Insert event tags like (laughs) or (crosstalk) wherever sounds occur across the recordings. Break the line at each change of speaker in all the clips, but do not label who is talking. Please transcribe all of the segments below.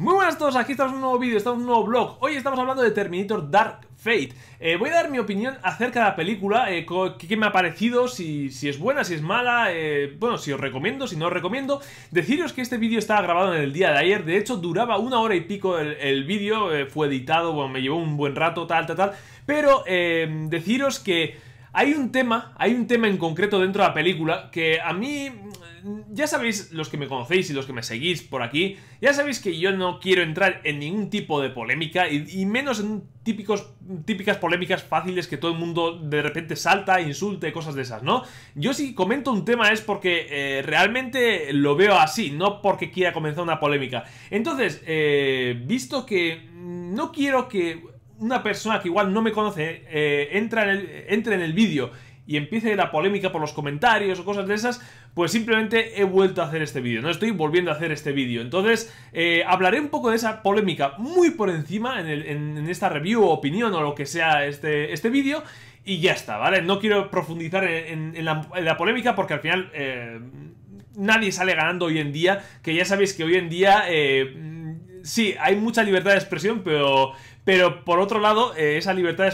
Muy buenas a todos, aquí estamos en un nuevo vídeo, estamos en un nuevo blog Hoy estamos hablando de Terminator Dark Fate. Eh, Voy a dar mi opinión acerca de la película eh, qué, me ha parecido, si, es buena, si es mala eh, Bueno, si os recomiendo, si no os recomiendo. Deciros que este vídeo estaba grabado en el día de ayer De hecho, duraba una hora y pico el, el vídeo Fue editado, bueno, me llevó un buen rato, tal, tal, tal. Pero deciros que hay un tema, hay un tema en concreto dentro de la película que a mí, ya sabéis, los que me conocéis y los que me seguís por aquí, ya sabéis que yo no quiero entrar en ningún tipo de polémica y, menos en típicas polémicas fáciles que todo el mundo de repente salta, insulte, cosas de esas, ¿no? Yo si comento un tema es porque eh, realmente lo veo así, no porque quiera comenzar una polémica. Entonces, eh, visto que no quiero que una persona que igual no me conoce eh, entra en el, entre en el vídeo y empiece la polémica por los comentarios o cosas de esas, pues simplemente he vuelto a hacer este vídeo, no estoy volviendo a hacer este vídeo. Entonces, eh, hablaré un poco de esa polémica muy por encima en, esta review o opinión o lo que sea este, este vídeo. Y ya está, ¿vale? No quiero profundizar en, la, polémica porque al final eh, nadie sale ganando hoy en día. Que ya sabéis que hoy en día sí, hay mucha libertad de expresión, pero, pero por otro lado, eh, esa libertad de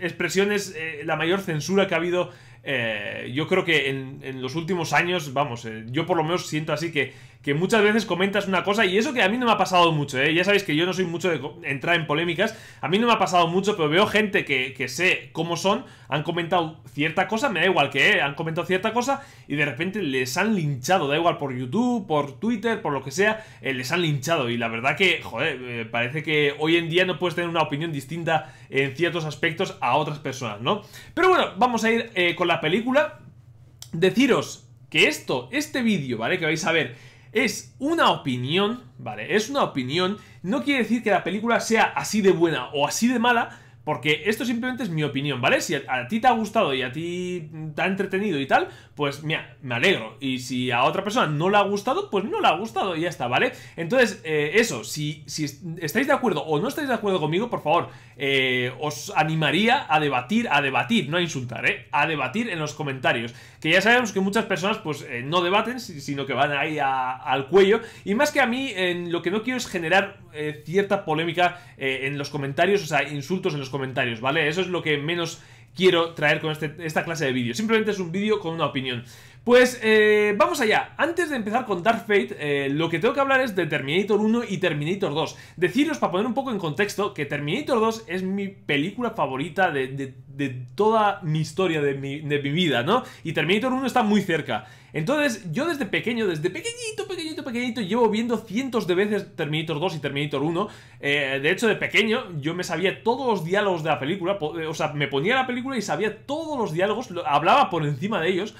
expresión es eh, la mayor censura que ha habido eh, yo creo que en, los últimos años, vamos, yo por lo menos siento así que, que, muchas veces comentas una cosa y eso que a mí no me ha pasado mucho, ¿eh? ya sabéis que yo no soy mucho de entrar en polémicas, a mí no me ha pasado mucho, pero veo gente que, que sé cómo son, han comentado cierta cosa, me da igual que, han comentado cierta cosa y de repente les han linchado, da igual por YouTube, por Twitter, por lo que sea, eh, les han linchado y la verdad que, joder, parece que hoy en día no puedes tener una opinión distinta en ciertos aspectos a otras personas, ¿no? Pero bueno, vamos a ir con la película, deciros que esto, este vídeo, ¿vale? Que vais a ver, es una opinión, ¿vale? Es una opinión, no quiere decir que la película sea así de buena o así de mala, porque esto simplemente es mi opinión, ¿vale? Si a, ti te ha gustado y a ti te ha entretenido y tal, pues mira, me alegro. Y si a otra persona no le ha gustado, pues no le ha gustado y ya está, ¿vale? Entonces, eh, eso, si, estáis de acuerdo o no estáis de acuerdo conmigo, por favor, eh, os animaría a debatir, a debatir, no a insultar, ¿eh? A debatir en los comentarios. Que ya sabemos que muchas personas, pues, eh, no debaten, sino que van ahí al cuello. Y más que a mí, lo que no quiero es generar cierta polémica en los comentarios, o sea, insultos en los comentarios, ¿vale? Eso es lo que menos quiero traer con este, esta clase de vídeo. Simplemente es un vídeo con una opinión. Pues eh, vamos allá. Antes de empezar con Dark Fate, eh, lo que tengo que hablar es de Terminator 1 y Terminator 2. Deciros, para poner un poco en contexto, que Terminator 2 es mi película favorita de, toda mi historia, de mi, vida, ¿no? Y Terminator 1 está muy cerca. Entonces, yo desde pequeño, desde pequeñito, pequeñito, pequeñito, llevo viendo cientos de veces Terminator 2 y Terminator 1. Eh, de hecho, de pequeño, yo me sabía todos los diálogos de la película. O sea, me ponía la película y sabía todos los diálogos, hablaba por encima de ellos.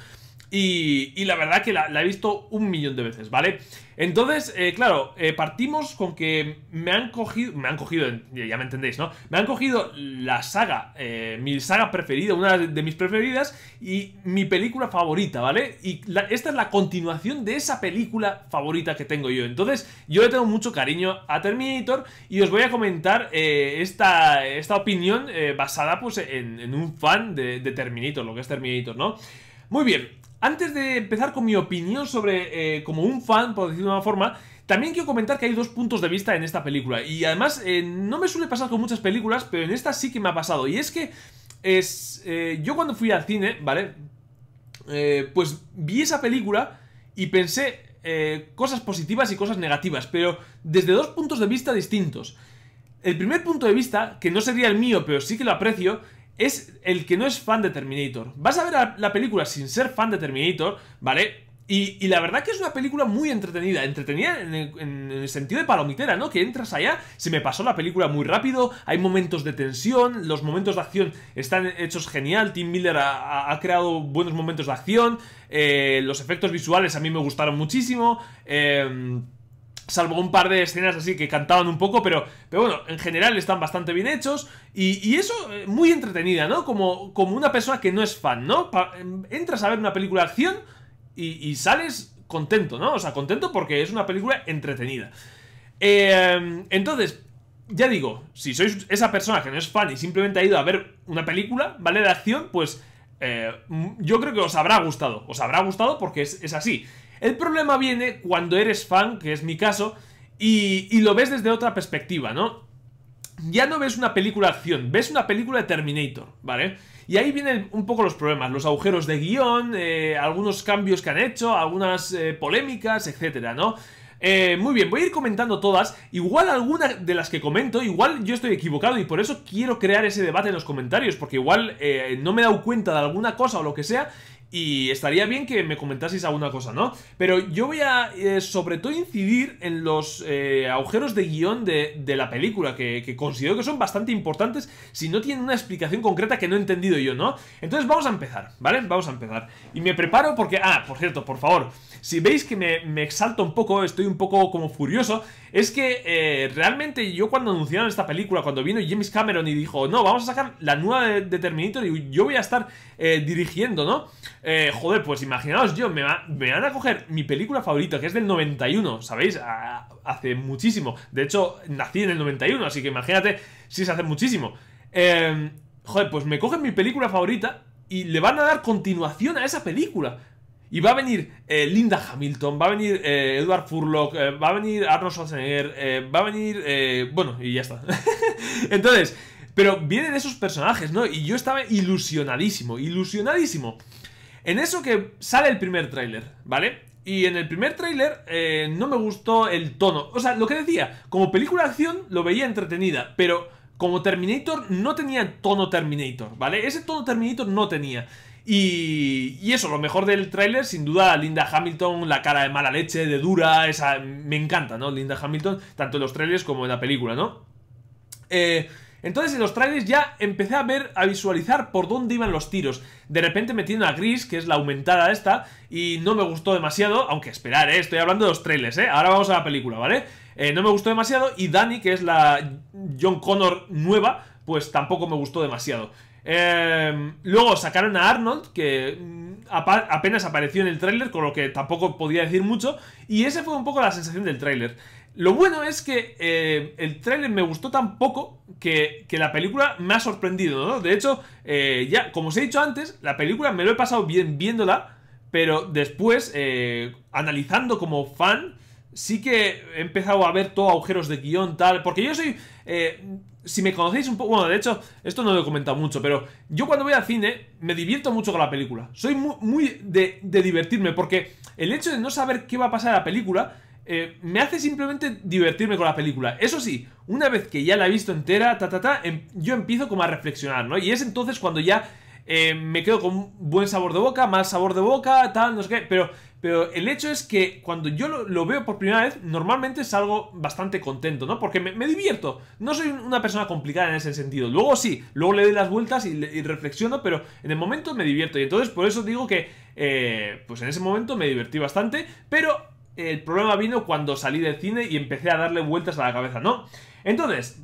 Y, la verdad que la, he visto un millón de veces, ¿vale? Entonces, eh, claro, eh, partimos con que me han cogido, me han cogido, ya me entendéis, ¿no? Me han cogido la saga, eh, mi saga preferida, una de mis preferidas y mi película favorita, ¿vale? Y esta es la continuación de esa película favorita que tengo yo. Entonces, yo le tengo mucho cariño a Terminator y os voy a comentar esta, esta opinión basada pues en, un fan de Terminator, lo que es Terminator, ¿no? Muy bien, antes de empezar con mi opinión sobre, eh, como un fan, por decirlo de una forma, también quiero comentar que hay dos puntos de vista en esta película. Y además, eh, no me suele pasar con muchas películas, pero en esta sí que me ha pasado. Y es que es, eh, yo cuando fui al cine, ¿vale? pues vi esa película y pensé cosas positivas y cosas negativas, pero desde dos puntos de vista distintos. El primer punto de vista, que no sería el mío, pero sí que lo aprecio, es el que no es fan de Terminator. Vas a ver la película sin ser fan de Terminator, ¿vale? Y, la verdad que es una película muy entretenida, entretenida en el, sentido de palomitera, ¿no? Que entras allá, se me pasó la película muy rápido, hay momentos de tensión, los momentos de acción están hechos genial, Tim Miller ha, creado buenos momentos de acción, eh, los efectos visuales a mí me gustaron muchísimo, eh, Salvo un par de escenas así que cantaban un poco, pero, pero bueno, en general están bastante bien hechos. Y, eso, eh, muy entretenida, ¿no? Como, como una persona que no es fan, ¿no? Em, entras a ver una película de acción y, sales contento, ¿no? O sea, contento porque es una película entretenida. Em, entonces, ya digo, si sois esa persona que no es fan y simplemente ha ido a ver una película, ¿vale? De acción, pues eh, yo creo que os habrá gustado. Os habrá gustado porque es, es así. El problema viene cuando eres fan, que es mi caso, y, lo ves desde otra perspectiva, ¿no? Ya no ves una película de acción, ves una película de Terminator, ¿vale? Y ahí vienen un poco los problemas, los agujeros de guion, eh, algunos cambios que han hecho, algunas eh, polémicas, etcétera, ¿no? Eh, muy bien, voy a ir comentando todas. Igual alguna de las que comento, igual yo estoy equivocado y por eso quiero crear ese debate en los comentarios, porque igual no me he dado cuenta de alguna cosa o lo que sea y estaría bien que me comentaseis alguna cosa, ¿no? Pero yo voy a eh, sobre todo incidir en los eh, agujeros de guion de, la película, que, considero que son bastante importantes si no tienen una explicación concreta que no he entendido yo, ¿no? Entonces vamos a empezar, ¿vale? Vamos a empezar. Y me preparo porque... Ah, por cierto, por favor, si veis que me, me exalto un poco, estoy un poco como furioso, es que eh, realmente yo cuando anunciaron esta película, cuando vino James Cameron y dijo, no, vamos a sacar la nueva de, Terminator y yo voy a estar dirigiendo, ¿no? Eh, joder, pues imaginaos yo, me, van a coger mi película favorita, que es del 91, ¿sabéis? hace muchísimo. De hecho, nací en el 91, así que imagínate si es hace muchísimo. Em, joder, pues me cogen mi película favorita y le van a dar continuación a esa película. Y va a venir eh, Linda Hamilton, va a venir eh, Edward Furlock, va a venir Arnold Schwarzenegger, va a venir... bueno, y ya está. (laughs) Entonces, pero vienen esos personajes, ¿no? Y yo estaba ilusionadísimo, ilusionadísimo. En eso que sale el primer tráiler, ¿vale? Y en el primer tráiler eh, no me gustó el tono. O sea, lo que decía, como película de acción lo veía entretenida, pero como Terminator no tenía tono Terminator, ¿vale? Ese tono Terminator no tenía. Y, y eso, lo mejor del tráiler, sin duda, Linda Hamilton, la cara de mala leche, de dura, esa... Me encanta, ¿no? Linda Hamilton, tanto en los trailers como en la película, ¿no? Eh... Entonces en los trailers ya empecé a ver, a visualizar por dónde iban los tiros. De repente metiendo a Gris, que es la aumentada esta, y no me gustó demasiado, aunque esperar, ¿eh? estoy hablando de los trailers, ¿eh? Ahora vamos a la película, ¿vale? Eh, no me gustó demasiado, y Dani, que es la John Connor nueva, pues tampoco me gustó demasiado. Eh, luego sacaron a Arnold, que mm, apenas apareció en el tráiler, con lo que tampoco podía decir mucho, y esa fue un poco la sensación del tráiler. Lo bueno es que eh, el tráiler me gustó tan poco que, la película me ha sorprendido, ¿no? De hecho, eh, ya, como os he dicho antes, la película me lo he pasado bien viéndola, pero después, eh, analizando como fan, sí que he empezado a ver todo agujeros de guion, tal, porque yo soy... si me conocéis un poco, bueno, de hecho, esto no lo he comentado mucho, pero yo cuando voy al cine me divierto mucho con la película. Soy muy, de, de divertirme, porque el hecho de no saber qué va a pasar en la película eh, me hace simplemente divertirme con la película. Eso sí, una vez que ya la he visto entera, ta, ta, ta, em, yo empiezo como a reflexionar, ¿no? Y es entonces cuando ya eh, me quedo con buen sabor de boca, mal sabor de boca, tal, no sé qué, pero, pero el hecho es que cuando yo lo, veo por primera vez, normalmente salgo bastante contento, ¿no? Porque me, divierto. No soy una persona complicada en ese sentido. Luego sí, luego le doy las vueltas y, reflexiono, pero en el momento me divierto. Y entonces por eso digo que, eh, pues en ese momento me divertí bastante, pero el problema vino cuando salí del cine y empecé a darle vueltas a la cabeza, ¿no? Entonces,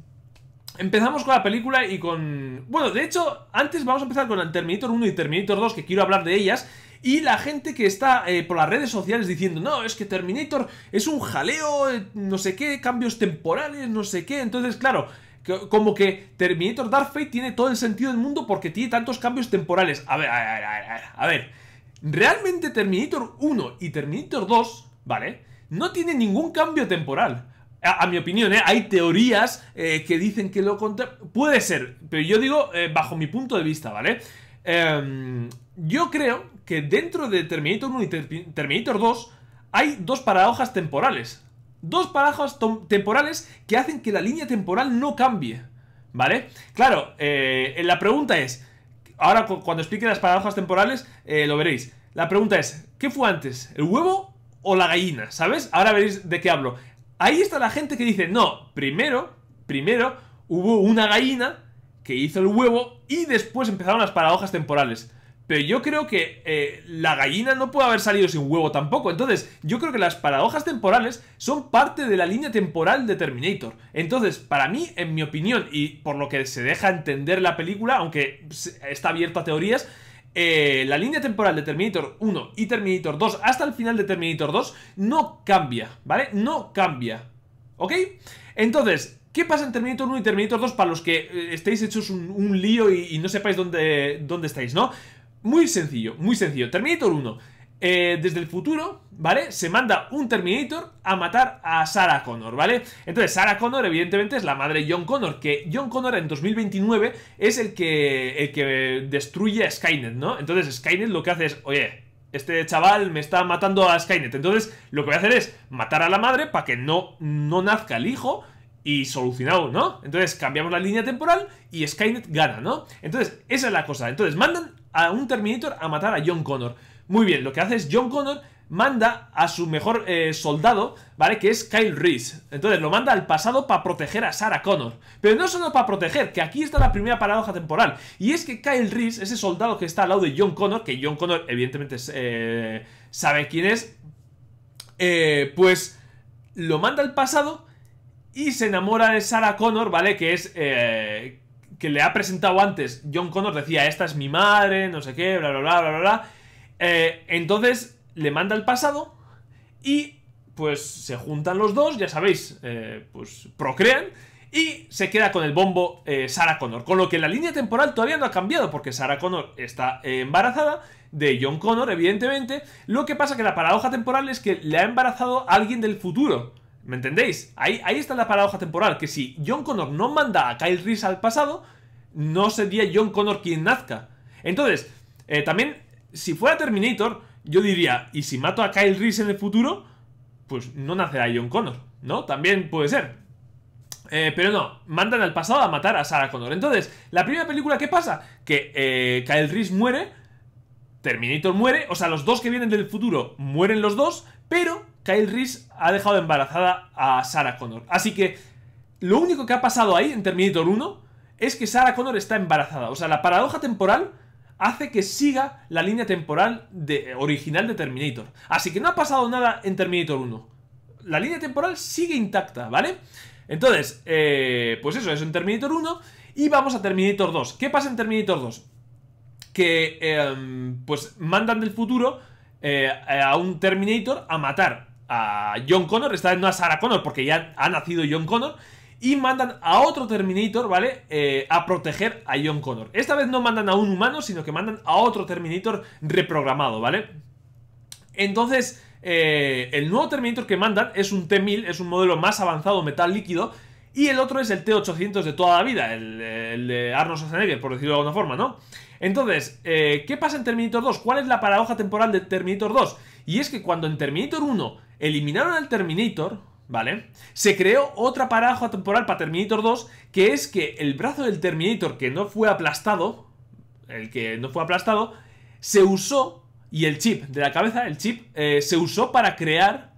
empezamos con la película y con... Bueno, de hecho, antes vamos a empezar con el Terminator 1 y Terminator 2, que quiero hablar de ellas. Y la gente que está eh, por las redes sociales diciendo, no, es que Terminator es un jaleo, eh, no sé qué, cambios temporales, no sé qué. Entonces, claro, como que Terminator Dark Fate tiene todo el sentido del mundo porque tiene tantos cambios temporales. A ver, a ver, a ver, a ver. Realmente Terminator 1 y Terminator 2 ¿vale? No tiene ningún cambio temporal. A, mi opinión, ¿eh? hay teorías eh, que dicen que lo Puede ser, pero yo digo eh, bajo mi punto de vista, ¿vale? Em, yo creo que dentro de Terminator 1 y Terminator 2 hay dos paradojas temporales. Dos paradojas temporales que hacen que la línea temporal no cambie, ¿vale? Claro, la pregunta es, ahora cuando explique las paradojas temporales lo veréis. La pregunta es, ¿qué fue antes? ¿El huevo o la gallina, ¿sabes? Ahora veréis de qué hablo. Ahí está la gente que dice, no, primero, primero hubo una gallina que hizo el huevo y después empezaron las paradojas temporales. Pero yo creo que eh, la gallina no puede haber salido sin huevo tampoco. Entonces, yo creo que las paradojas temporales son parte de la línea temporal de Terminator. Entonces, para mí, en mi opinión, y por lo que se deja entender la película, aunque está abierto a teorías, eh, la línea temporal de Terminator 1 y Terminator 2 hasta el final de Terminator 2 no cambia, ¿vale? No cambia, ¿ok? Entonces, ¿qué pasa en Terminator 1 y Terminator 2 para los que eh, estéis hechos un, lío y, no sepáis dónde, dónde estáis, ¿no? Muy sencillo, muy sencillo. Terminator 1. Eh, desde el futuro, ¿vale? Se manda un Terminator a matar a Sarah Connor, ¿vale? Entonces, Sarah Connor, evidentemente, es la madre de John Connor, que John Connor en 2029 es el que, el que destruye a Skynet, ¿no? Entonces, Skynet lo que hace es, oye, este chaval me está matando a Skynet. Entonces, lo que voy a hacer es matar a la madre para que no, no nazca el hijo y solucionado, ¿no? Entonces cambiamos la línea temporal y Skynet gana, ¿no? Entonces, esa es la cosa. Entonces, mandan a un Terminator a matar a John Connor. Muy bien, lo que hace es John Connor manda a su mejor eh, soldado, ¿vale? Que es Kyle Reese. Entonces lo manda al pasado para proteger a Sarah Connor. Pero no solo para proteger, que aquí está la primera paradoja temporal. Y es que Kyle Reese, ese soldado que está al lado de John Connor, que John Connor evidentemente eh, sabe quién es, eh, pues lo manda al pasado y se enamora de Sarah Connor, ¿vale? Que es... que le ha presentado antes John Connor, decía, esta es mi madre, no sé qué, bla, bla, bla, bla. bla eh, entonces le manda el pasado y pues se juntan los dos, ya sabéis, eh, pues procrean y se queda con el bombo eh, Sarah Connor. Con lo que la línea temporal todavía no ha cambiado porque Sarah Connor está embarazada de John Connor, evidentemente. Lo que pasa que la paradoja temporal es que le ha embarazado a alguien del futuro. ¿Me entendéis? Ahí, ahí está la paradoja temporal, que si John Connor no manda a Kyle Reese al pasado, no sería John Connor quien nazca. Entonces, también si fuera Terminator, yo diría, ¿y si mato a Kyle Reese en el futuro? Pues no nacerá John Connor, ¿no? También puede ser. Eh, pero no, mandan al pasado a matar a Sarah Connor. Entonces, la primera película, ¿qué pasa? Que eh, Kyle Reese muere, Terminator muere, o sea, los dos que vienen del futuro mueren los dos, pero Kyle Reese ha dejado embarazada a Sarah Connor. Así que, lo único que ha pasado ahí en Terminator 1 es que Sarah Connor está embarazada. O sea, la paradoja temporal hace que siga la línea temporal de, original de Terminator. Así que no ha pasado nada en Terminator 1. La línea temporal sigue intacta, ¿vale? Entonces, eh, pues eso, es en Terminator 1 y vamos a Terminator 2. ¿Qué pasa en Terminator 2? Que, em, pues, mandan del futuro eh, a un Terminator a matar a John Connor, esta vez no a Sarah Connor porque ya ha nacido John Connor, y mandan a otro Terminator, ¿vale? Eh, a proteger a John Connor. Esta vez no mandan a un humano, sino que mandan a otro Terminator reprogramado, ¿vale? Entonces, eh, el nuevo Terminator que mandan es un T-1000, es un modelo más avanzado metal líquido, y el otro es el T-800 de toda la vida, el, de Arnold Schwarzenegger, por decirlo de alguna forma, ¿no? Entonces, eh, ¿qué pasa en Terminator 2? ¿Cuál es la paradoja temporal de Terminator 2? Y es que cuando en Terminator 1 eliminaron al Terminator, ¿vale? Se creó otra paradoja temporal para Terminator 2, que es que el brazo del Terminator que no fue aplastado, el que no fue aplastado, se usó, y el chip de la cabeza, el chip, eh, se usó para crear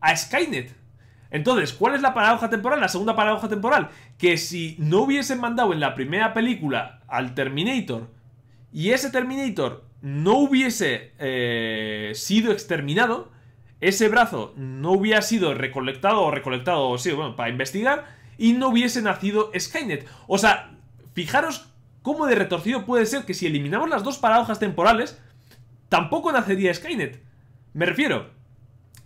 a Skynet. Entonces, ¿cuál es la paradoja temporal? La segunda paradoja temporal, que si no hubiesen mandado en la primera película al Terminator y ese Terminator no hubiese eh, sido exterminado, ese brazo no hubiera sido recolectado o recolectado, sí, bueno, para investigar y no hubiese nacido Skynet. O sea, fijaros cómo de retorcido puede ser que si eliminamos las dos paradojas temporales, tampoco nacería Skynet. Me refiero,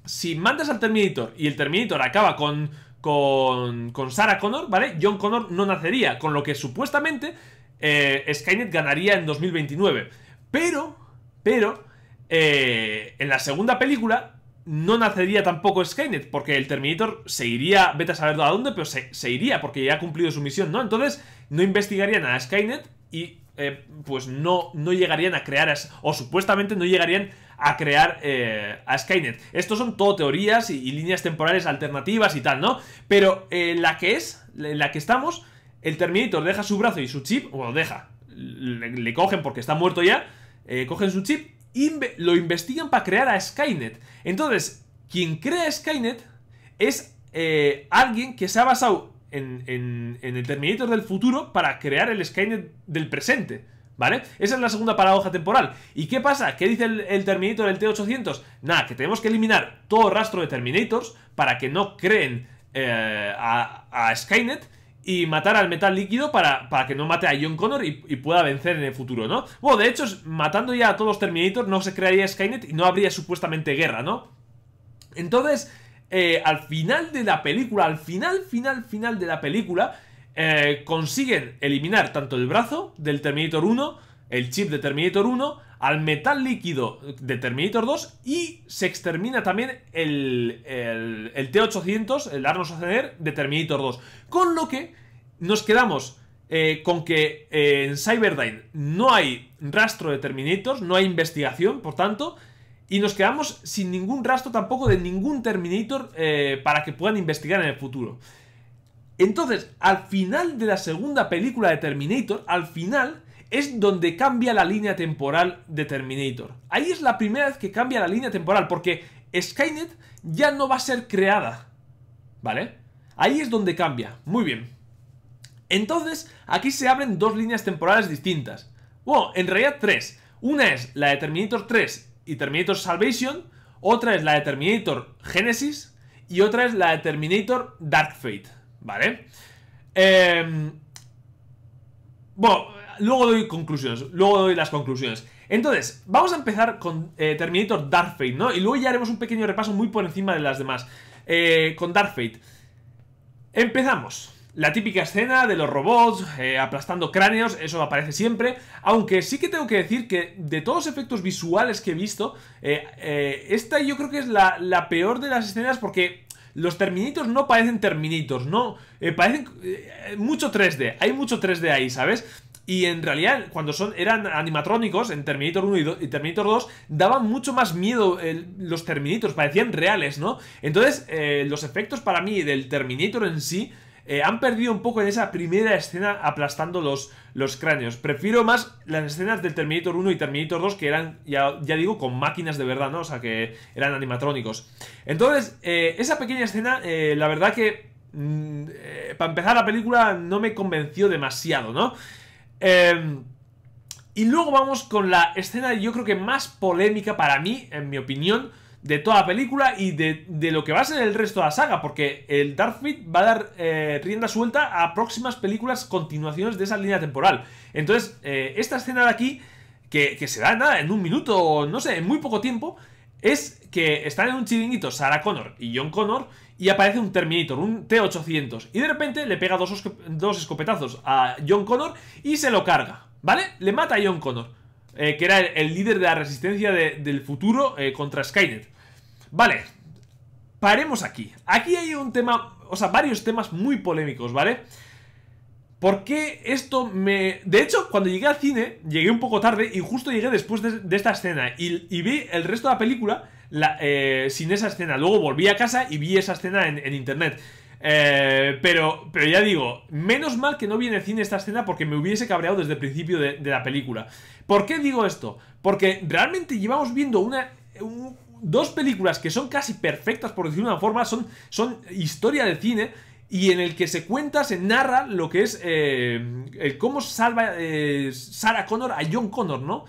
si mandas al Terminator y el Terminator acaba con, con, con Sarah Connor, ¿vale? John Connor no nacería, con lo que supuestamente eh, Skynet ganaría en 2029. Pero, pero, eh, en la segunda película no nacería tampoco Skynet, porque el Terminator se iría, vete a saber a dónde, pero se, iría, porque ya ha cumplido su misión, ¿no? Entonces, no investigarían a Skynet y eh, pues no, no llegarían a crear, o supuestamente no llegarían a crear eh, a Skynet. Estos son todo teorías y, líneas temporales alternativas y tal, ¿no? Pero eh, la que es, la que estamos, el Terminator deja su brazo y su chip, o lo deja, le, cogen porque está muerto ya, cogen su chip lo investigan para crear a Skynet. Entonces, quien crea Skynet es eh, alguien que se ha basado en, el Terminator del futuro para crear el Skynet del presente. ¿Vale? Esa es la segunda paradoja temporal. ¿Y qué pasa? ¿Qué dice el, Terminator del T-800? Nada, que tenemos que eliminar todo rastro de Terminators para que no creen eh, a Skynet y matar al metal líquido para, para que no mate a John Connor y, pueda vencer en el futuro, ¿no? Bueno, de hecho, matando ya a todos los Terminator no se crearía Skynet y no habría supuestamente guerra, ¿no? Entonces, eh, al final de la película, al final, final, final de la película, eh, consiguen eliminar tanto el brazo del Terminator 1, el chip de Terminator 1, al metal líquido de Terminator 2 y se extermina también el, el, T-800, el Arnold Schwarzenegger de Terminator 2. Con lo que nos quedamos eh, con que eh, en Cyberdyne no hay rastro de Terminators, no hay investigación, por tanto, y nos quedamos sin ningún rastro tampoco de ningún Terminator eh, para que puedan investigar en el futuro. Entonces, al final de la segunda película de Terminator, al final es donde cambia la línea temporal de Terminator. Ahí es la primera vez que cambia la línea temporal, porque Skynet ya no va a ser creada. ¿Vale? Ahí es donde cambia. Muy bien. Entonces, aquí se abren dos líneas temporales distintas. Bueno, en realidad tres. Una es la de Terminator 3 y Terminator Salvation, otra es la de Terminator Genesis y otra es la de Terminator Dark Fate. ¿Vale? Eh, bueno, luego doy conclusiones, luego doy las conclusiones. Entonces, vamos a empezar con eh, Terminator Dark Fate, ¿no? Y luego ya haremos un pequeño repaso muy por encima de las demás. Eh, con Dark Fate. Empezamos. La típica escena de los robots eh, aplastando cráneos, eso aparece siempre. Aunque sí que tengo que decir que de todos los efectos visuales que he visto, esta yo creo que es la, peor de las escenas porque los Terminators no parecen Terminators, no, parecen mucho 3D, hay mucho 3D ahí, ¿sabes? Y en realidad, cuando son eran animatrónicos en Terminator 1 y, Terminator 2, daban mucho más miedo los Terminators, parecían reales, ¿no? Entonces, eh, los efectos para mí del Terminator en sí eh, han perdido un poco en esa primera escena aplastando los, los cráneos. Prefiero más las escenas del Terminator 1 y Terminator 2 que eran, ya, ya digo, con máquinas de verdad, ¿no? O sea, que eran animatrónicos. Entonces, eh, esa pequeña escena, la verdad que... Mm, para empezar la película no me convenció demasiado, ¿no? Em, y luego vamos con la escena yo creo que más polémica para mí, en mi opinión, de toda la película y de, lo que va a ser el resto de la saga, porque el Dark Fate va a dar eh, rienda suelta a próximas películas, continuaciones de esa línea temporal. Entonces, eh, esta escena de aquí, que, se da en un minuto no sé, en muy poco tiempo, es que están en un chiringuito Sarah Connor y John Connor y aparece un Terminator, un T-800 y de repente le pega dos, dos, escopetazos a John Connor y se lo carga, ¿vale? Le mata a John Connor, eh, que era el, líder de la resistencia del futuro eh, contra Skynet. Vale, paremos aquí. Aquí hay un tema, o sea, varios temas muy polémicos, ¿vale? ¿Por qué esto me...? De hecho, cuando llegué al cine, llegué un poco tarde y justo llegué después de, esta escena y, vi el resto de la película eh, sin esa escena. Luego volví a casa y vi esa escena en, internet. Eh, pero, pero ya digo, menos mal que no vi en el cine esta escena porque me hubiese cabreado desde el principio de, la película. ¿Por qué digo esto? Porque realmente llevamos viendo una... dos películas que son casi perfectas, por decirlo de una forma, son, son historia de cine y en el que se cuenta, se narra lo que es eh, el cómo salva Sarah Connor a John Connor, ¿no?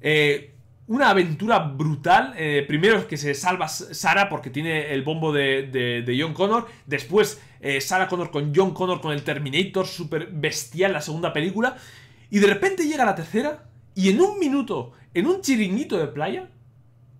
Eh, una aventura brutal. primero es que se salva Sarah porque tiene el bombo de, John Connor. Después Sarah Connor con John Connor con el Terminator, súper bestial la segunda película. Y de repente llega la tercera y en un minuto, en un chiringuito de playa,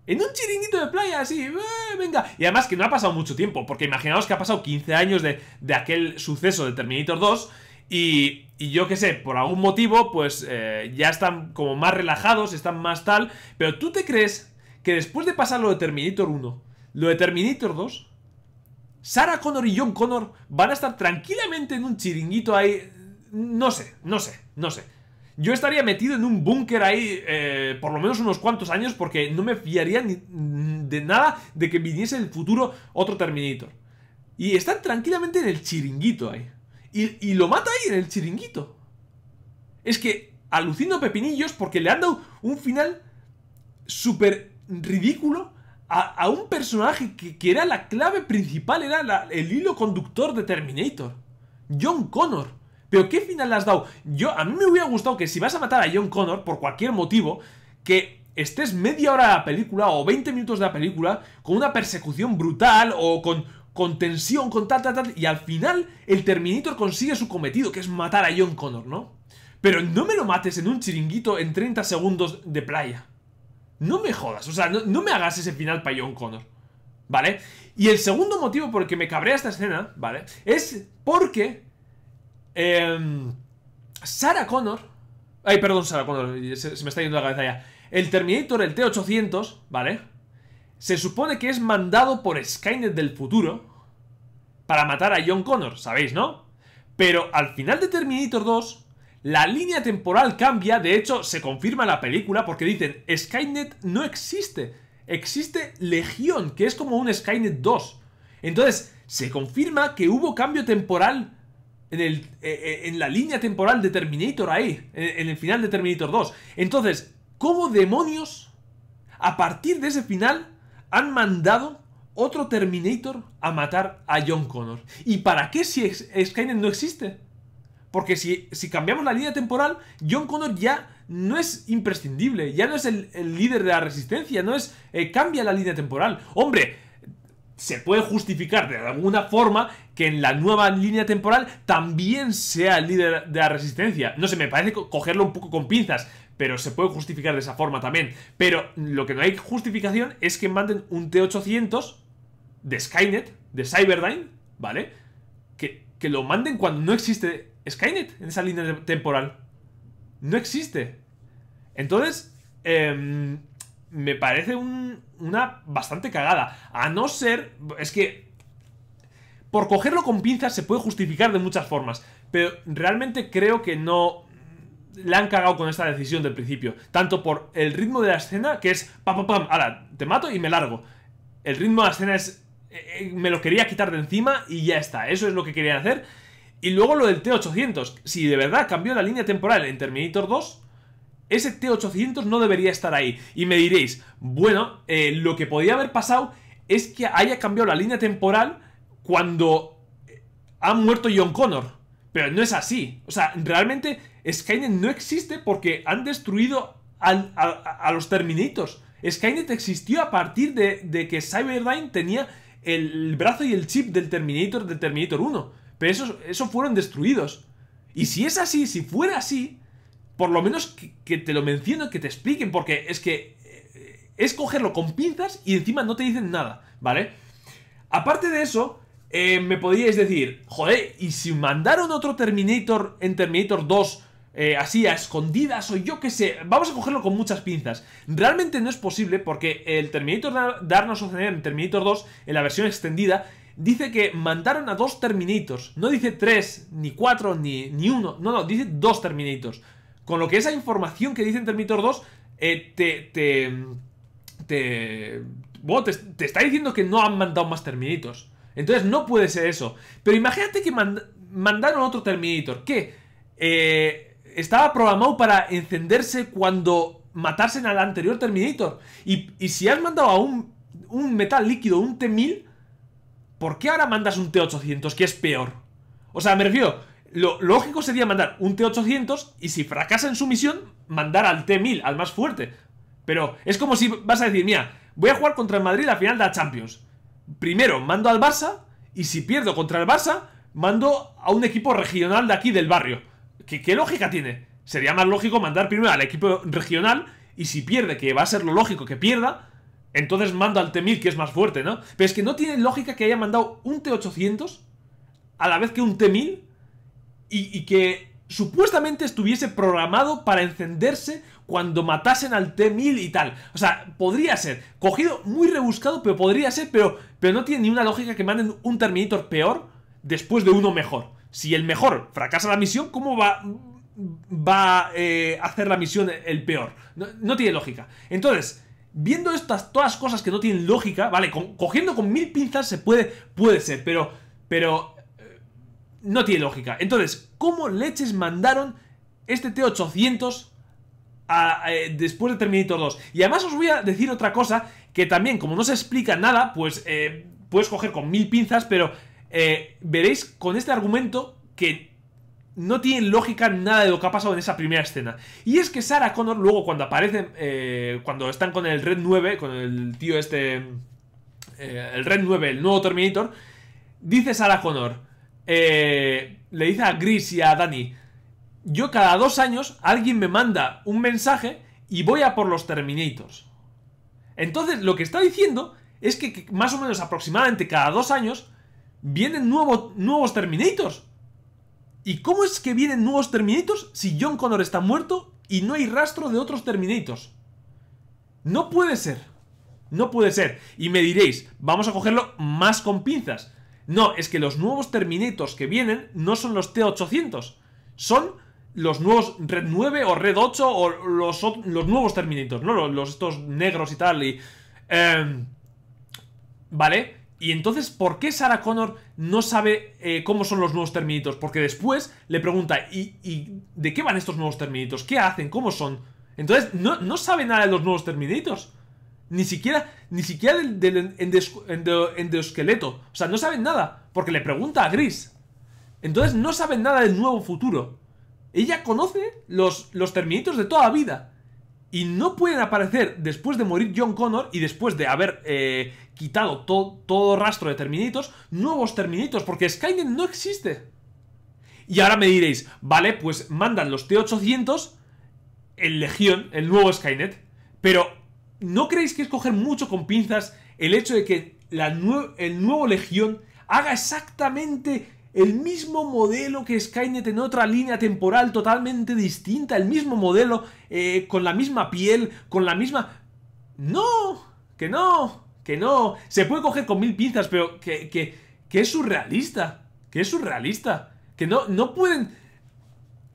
en un chiringuito de playa, así, eh, venga. Y además que no ha pasado mucho tiempo, porque imaginaos que ha pasado 15 años de, aquel suceso de Terminator 2 y, y yo qué sé, por algún motivo, pues eh, ya están como más relajados, están más tal. Pero tú te crees que después de pasar lo de Terminator 1, lo de Terminator 2, Sarah Connor y John Connor van a estar tranquilamente en un chiringuito ahí. No sé, no sé, no sé yo estaría metido en un búnker ahí eh, por lo menos unos cuantos años porque no me fiaría ni de nada de que viniese en el futuro otro Terminator. Y están tranquilamente en el chiringuito ahí. Y, lo mata ahí en el chiringuito. Es que alucino pepinillos porque le han dado un final súper ridículo a, un personaje que, era la clave principal, era el hilo conductor de Terminator. John Connor. Pero ¿qué final le has dado? Yo, a mí me hubiera gustado que si vas a matar a John Connor por cualquier motivo, que estés media hora de la película o 20 minutos de la película con una persecución brutal o con, con tensión, con tal, tal, tal, y al final el Terminator consigue su cometido, que es matar a John Connor, ¿no? Pero no me lo mates en un chiringuito en 30 segundos de playa. No me jodas, o sea, no, me hagas ese final para John Connor. ¿Vale? Y el segundo motivo por el que me cabrea esta escena, ¿vale? Es porque Em, Sarah Connor. Ay, perdón, Sarah Connor. Se, me está yendo la cabeza ya. el Terminator, el T-800, ¿vale? Se supone que es mandado por Skynet del futuro para matar a John Connor, ¿sabéis, no? Pero al final de Terminator 2, la línea temporal cambia, de hecho se confirma en la película porque dicen Skynet no existe, existe Legión, que es como un Skynet 2. Entonces, se confirma que hubo cambio temporal en, el, eh, eh, en la línea temporal de Terminator ahí, en el final de Terminator 2. Entonces, ¿cómo demonios, a partir de ese final, han mandado otro Terminator a matar a John Connor. ¿Y para qué si Skynet no existe? Porque si, si cambiamos la línea temporal, John Connor ya no es imprescindible, ya no es el, líder de la resistencia, no es... Eh, cambia la línea temporal. Hombre, se puede justificar de alguna forma que en la nueva línea temporal también sea el líder de la resistencia. No sé, me parece cogerlo un poco con pinzas, pero se puede justificar de esa forma también. Pero lo que no hay justificación es que manden un T-800 de Skynet, de Cyberdyne, ¿vale? Que, que lo manden cuando no existe Skynet en esa línea temporal. No existe. Entonces, em, me parece una bastante cagada. A no ser... Es que... Por cogerlo con pinzas se puede justificar de muchas formas. Pero realmente creo que no... Le han cagado con esta decisión del principio. Tanto por el ritmo de la escena, que es... Pam, pam, pam, ahora, te mato y me largo. El ritmo de la escena es eh, me lo quería quitar de encima y ya está. Eso es lo que querían hacer. Y luego lo del T-800. Si de verdad cambió la línea temporal en Terminator 2, ese T-800 no debería estar ahí. Y me diréis, bueno, eh, lo que podría haber pasado es que haya cambiado la línea temporal cuando ha muerto John Connor. Pero no es así. O sea, realmente Skynet no existe porque han destruido a, los Terminators. Skynet existió a partir de, que Cyberdyne tenía el brazo y el chip del Terminator del Terminator 1. Pero esos, fueron destruidos. Y si es así, si fuera así, por lo menos que, te lo mencionen, que te expliquen, porque es que eh, es cogerlo con pinzas y encima no te dicen nada, ¿vale? Aparte de eso, eh, me podríais decir, joder, ¿y si mandaron otro Terminator en Terminator 2 eh, así a escondidas o yo qué sé. Vamos a cogerlo con muchas pinzas. Realmente no es posible porque el Terminator de Arnold Schwarzenegger en Terminator 2, en la versión extendida, dice que mandaron a dos Terminators. No dice tres, ni cuatro, ni, ni uno. No, no, dice dos Terminators. Con lo que esa información que dice en Terminator 2 eh, te, te, te, bueno, te, está diciendo que no han mandado más Terminators. Entonces no puede ser eso. Pero imagínate que mandaron otro Terminator. ¿Qué? Eh, estaba programado para encenderse cuando matasen al anterior Terminator. Y, si has mandado a un, un metal líquido, un T-1000, ¿por qué ahora mandas un T-800, que es peor? O sea, me refiero, lo lógico sería mandar un T-800 y si fracasa en su misión, mandar al T-1000, al más fuerte. Pero es como si vas a decir, mira, voy a jugar contra el Madrid a final de la Champions. Primero mando al Barça y si pierdo contra el Barça, mando a un equipo regional de aquí del barrio. ¿Qué, lógica tiene? Sería más lógico mandar primero al equipo regional y si pierde, que va a ser lo lógico que pierda, entonces mando al T-1000 que es más fuerte, ¿no? Pero es que no tiene lógica que haya mandado un T-800 a la vez que un T-1000 y, y, que supuestamente estuviese programado para encenderse cuando matasen al T-1000 y tal. O sea, podría ser. Cogido muy rebuscado, pero podría ser, pero, pero no tiene ni una lógica que manden un Terminator peor después de uno mejor si el mejor fracasa la misión, ¿cómo va, va eh, a hacer la misión el peor? No, tiene lógica. Entonces, viendo estas todas cosas que no tienen lógica, ¿vale? cogiendo con mil pinzas se puede, puede ser, pero, pero eh, no tiene lógica. Entonces, ¿cómo leches mandaron este T-800 eh, después de Terminator 2? Y además os voy a decir otra cosa, que también, como no se explica nada, pues puedes coger con mil pinzas, pero eh, veréis con este argumento que no tiene lógica nada de lo que ha pasado en esa primera escena. Y es que Sarah Connor, luego cuando aparecen, eh, cuando están con el Red 9, con el tío este, eh, el Red 9, el nuevo Terminator, dice Sarah Connor, le dice a Gris y a Danny, yo cada dos años alguien me manda un mensaje y voy a por los Terminators. Entonces lo que está diciendo es que más o menos aproximadamente cada dos años vienen nuevos Terminators. ¿Y cómo es que vienen nuevos Terminators si John Connor está muerto y no hay rastro de otros Terminators? No puede ser. No puede ser. Y me diréis, vamos a cogerlo más con pinzas. No, es que los nuevos Terminators que vienen no son los T800. Son los nuevos Red 9 o Red 8 o los, los nuevos Terminators, ¿no? Los, estos negros y tal. Y, em, ¿Vale? Y entonces, ¿por qué Sarah Connor no sabe eh, cómo son los nuevos Terminators? Porque después le pregunta, ¿y, de qué van estos nuevos Terminators? ¿Qué hacen? ¿Cómo son? Entonces, no, no sabe nada de los nuevos Terminators. Ni siquiera, ni siquiera del, endoesqueleto. O sea, no saben nada. Porque le pregunta a Gris. Entonces no saben nada del nuevo futuro. Ella conoce los, los Terminators de toda la vida. Y no pueden aparecer después de morir John Connor y después de haber eh, quitado todo rastro de Terminators, nuevos Terminators, porque Skynet no existe. Y ahora me diréis, vale, pues mandan los T-800 en Legión, el nuevo Skynet. Pero ¿no creéis que es coger mucho con pinzas el hecho de que la el nuevo Legión haga exactamente el mismo modelo que Skynet en otra línea temporal totalmente distinta, el mismo modelo, eh, con la misma piel, con la misma... No, que no, que no. Se puede coger con mil pinzas, pero que, que, que es surrealista, que es surrealista, que no, no pueden...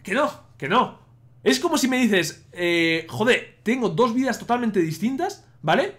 Que no, que no. Es como si me dices, eh, joder, tengo dos vidas totalmente distintas, ¿vale?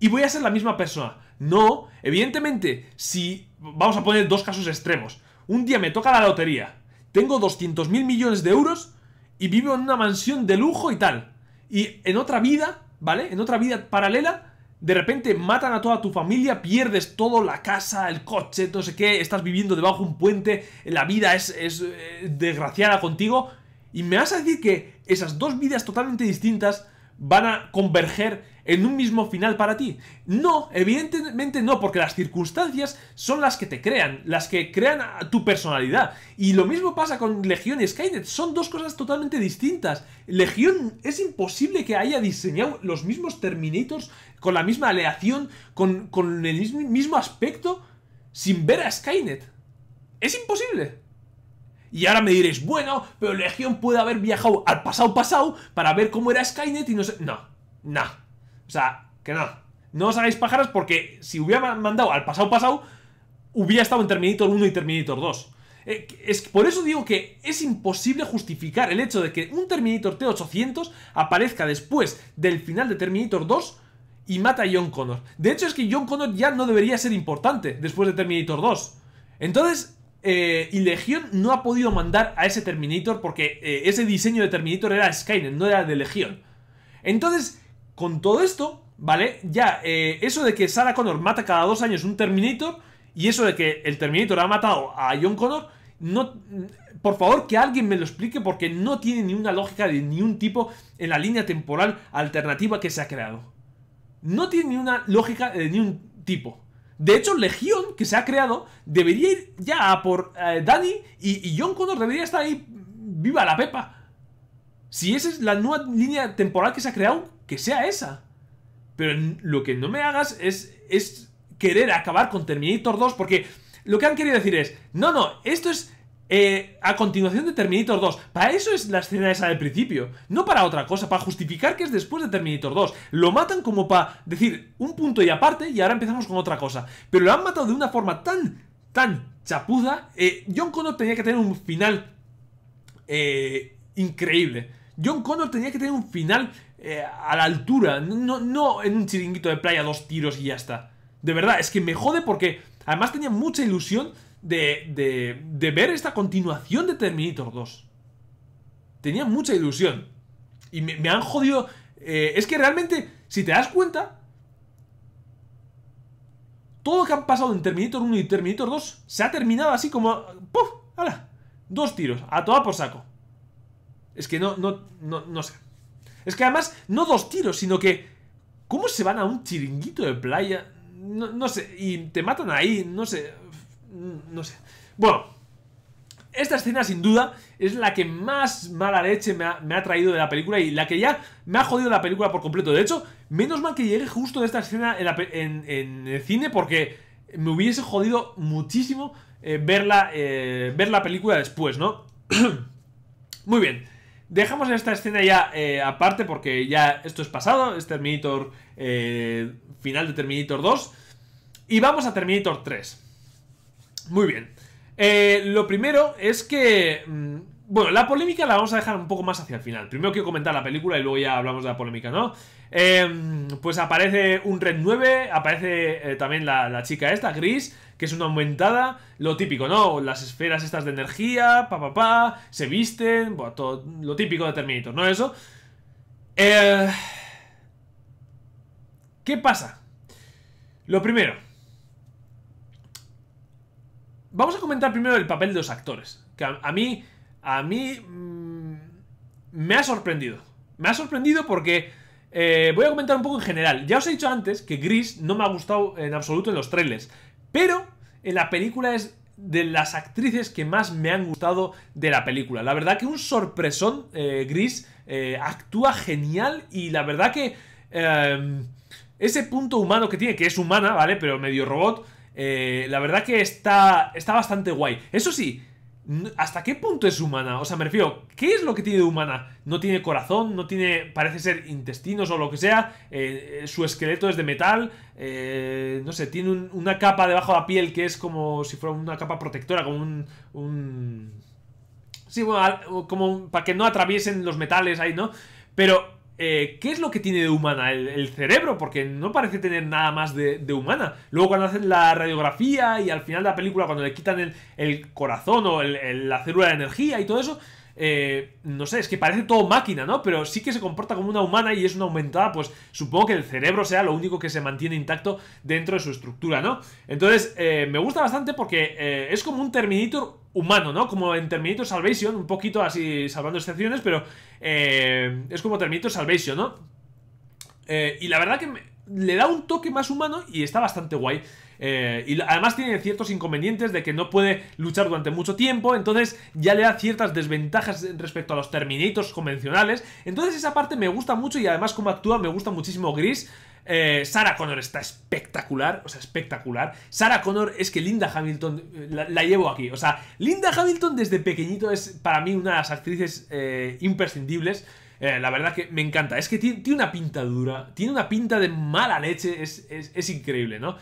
Y voy a ser la misma persona. No, evidentemente, si... Vamos a poner dos casos extremos. Un día me toca la lotería, tengo 200 mil millones de euros y vivo en una mansión de lujo y tal. Y en otra vida, ¿vale? En otra vida paralela, de repente matan a toda tu familia, pierdes todo, la casa, el coche, no sé qué, estás viviendo debajo de un puente, la vida es, es eh, desgraciada contigo y me vas a decir que esas dos vidas totalmente distintas van a converger en un mismo final para ti. No, evidentemente no, porque las circunstancias son las que te crean, las que crean tu personalidad. Y lo mismo pasa con Legión y Skynet, son dos cosas totalmente distintas. Legión es imposible que haya diseñado los mismos Terminators con la misma aleación, con, con el mismo aspecto, sin ver a Skynet. Es imposible. Y ahora me diréis, bueno, pero Legión puede haber viajado al pasado pasado para ver cómo era Skynet y no sé... No, no. O sea, que no. No os hagáis pájaras porque si hubiera mandado al pasado pasado, hubiera estado en Terminator 1 y Terminator 2. Eh, es por eso digo que es imposible justificar el hecho de que un Terminator T-800 aparezca después del final de Terminator 2 y mata a John Connor. De hecho es que John Connor ya no debería ser importante después de Terminator 2. Entonces, eh, y Legión no ha podido mandar a ese Terminator porque eh, ese diseño de Terminator era Skynet, no era de Legión. Entonces, con todo esto, ¿vale? Ya, eh, eso de que Sarah Connor mata cada dos años un Terminator y eso de que el Terminator ha matado a John Connor, no... Por favor, que alguien me lo explique porque no tiene ni una lógica de ni un tipo en la línea temporal alternativa que se ha creado. No tiene ni una lógica de ni un tipo. De hecho, Legión, que se ha creado, debería ir ya a por eh, Danny y, John Connor debería estar ahí viva la pepa. Si esa es la nueva línea temporal que se ha creado, que sea esa. Pero lo que no me hagas es, querer acabar con Terminator 2 porque lo que han querido decir es, no, no, esto es eh, a continuación de Terminator 2. Para eso es la escena esa del principio. No para otra cosa, para justificar que es después de Terminator 2. Lo matan como para decir un punto y aparte y ahora empezamos con otra cosa. Pero lo han matado de una forma tan, tan chapuza. Eh, John Connor tenía que tener un final eh, increíble. John Connor tenía que tener un final a la altura. No, no en un chiringuito de playa, dos tiros y ya está. De verdad, es que me jode porque además tenía mucha ilusión de, de, ver esta continuación de Terminator 2. Tenía mucha ilusión. Y me, han jodido... Eh, es que realmente, si te das cuenta, todo lo que han pasado en Terminator 1 y Terminator 2 se ha terminado así como... ¡Puf! ¡Hala! Dos tiros, a toda por saco. Es que no, no, no, no sé. Es que además, no dos tiros, sino que... ¿Cómo se van a un chiringuito de playa? No, no sé, y te matan ahí, no sé. No sé. Bueno, esta escena sin duda es la que más mala leche me ha, traído de la película y la que ya me ha jodido la película por completo. De hecho, menos mal que llegue justo de esta escena en, el cine porque me hubiese jodido muchísimo eh, verla, eh, ver la película después, ¿no? (clears throat) Muy bien. Dejamos esta escena ya eh, aparte porque ya esto es pasado, es Terminator eh, final de Terminator 2. Y vamos a Terminator 3. Muy bien. Eh, lo primero es que... Mm, bueno, la polémica la vamos a dejar un poco más hacia el final. Primero quiero comentar la película y luego ya hablamos de la polémica, ¿no? pues aparece un Red 9, aparece también la, la chica esta, Gris, que es una aumentada, lo típico, ¿no? Las esferas estas de energía, pa, pa, pa, se visten, bueno, todo lo típico de Terminator, ¿no? Eso. Eh, ¿Qué pasa? Lo primero. Vamos a comentar primero el papel de los actores. Que a, mí, a mí mm, me ha sorprendido. Me ha sorprendido porque eh, voy a comentar un poco en general. Ya os he dicho antes que Gris no me ha gustado en absoluto en los trailers. Pero en la película es de las actrices que más me han gustado de la película. La verdad que un sorpresón, eh, Gris, eh, actúa genial y la verdad que em, ese punto humano que tiene, que es humana, ¿vale? Pero medio robot, la verdad que está, está bastante guay. Eso sí, ¿Hasta qué punto es humana? O sea, me refiero, ¿qué es lo que tiene de humana? No tiene corazón, no tiene, parece ser intestinos o lo que sea, eh, eh, su esqueleto es de metal, eh, no sé, tiene una capa debajo de la piel que es como si fuera una capa protectora, como un... un... Sí, bueno, como para que no atraviesen los metales ahí, ¿no? Pero eh, ¿qué es lo que tiene de humana? El, cerebro, porque no parece tener nada más de, humana. Luego cuando hacen la radiografía y al final de la película, cuando le quitan el, corazón o la célula de energía y todo eso, eh, no sé, es que parece todo máquina, ¿no? Pero sí que se comporta como una humana y es una aumentada, pues supongo que el cerebro sea lo único que se mantiene intacto dentro de su estructura, ¿no? Entonces, eh, me gusta bastante porque es como un Terminator humano, ¿no? Como en Terminator Salvation, un poquito así salvando excepciones, pero eh, es como Terminator Salvation, ¿no? Eh, y la verdad que le da un toque más humano y está bastante guay. Eh, y además tiene ciertos inconvenientes de que no puede luchar durante mucho tiempo, entonces ya le da ciertas desventajas respecto a los Terminators convencionales. Entonces esa parte me gusta mucho y además como actúa me gusta muchísimo Gris. Eh, Sarah Connor está espectacular, o sea, espectacular. Sarah Connor es que Linda Hamilton eh, la, llevo aquí. O sea, Linda Hamilton desde pequeñito es para mí una de las actrices eh, imprescindibles. La verdad que me encanta. Es que tiene, una pinta dura, tiene una pinta de mala leche, es, increíble, ¿no?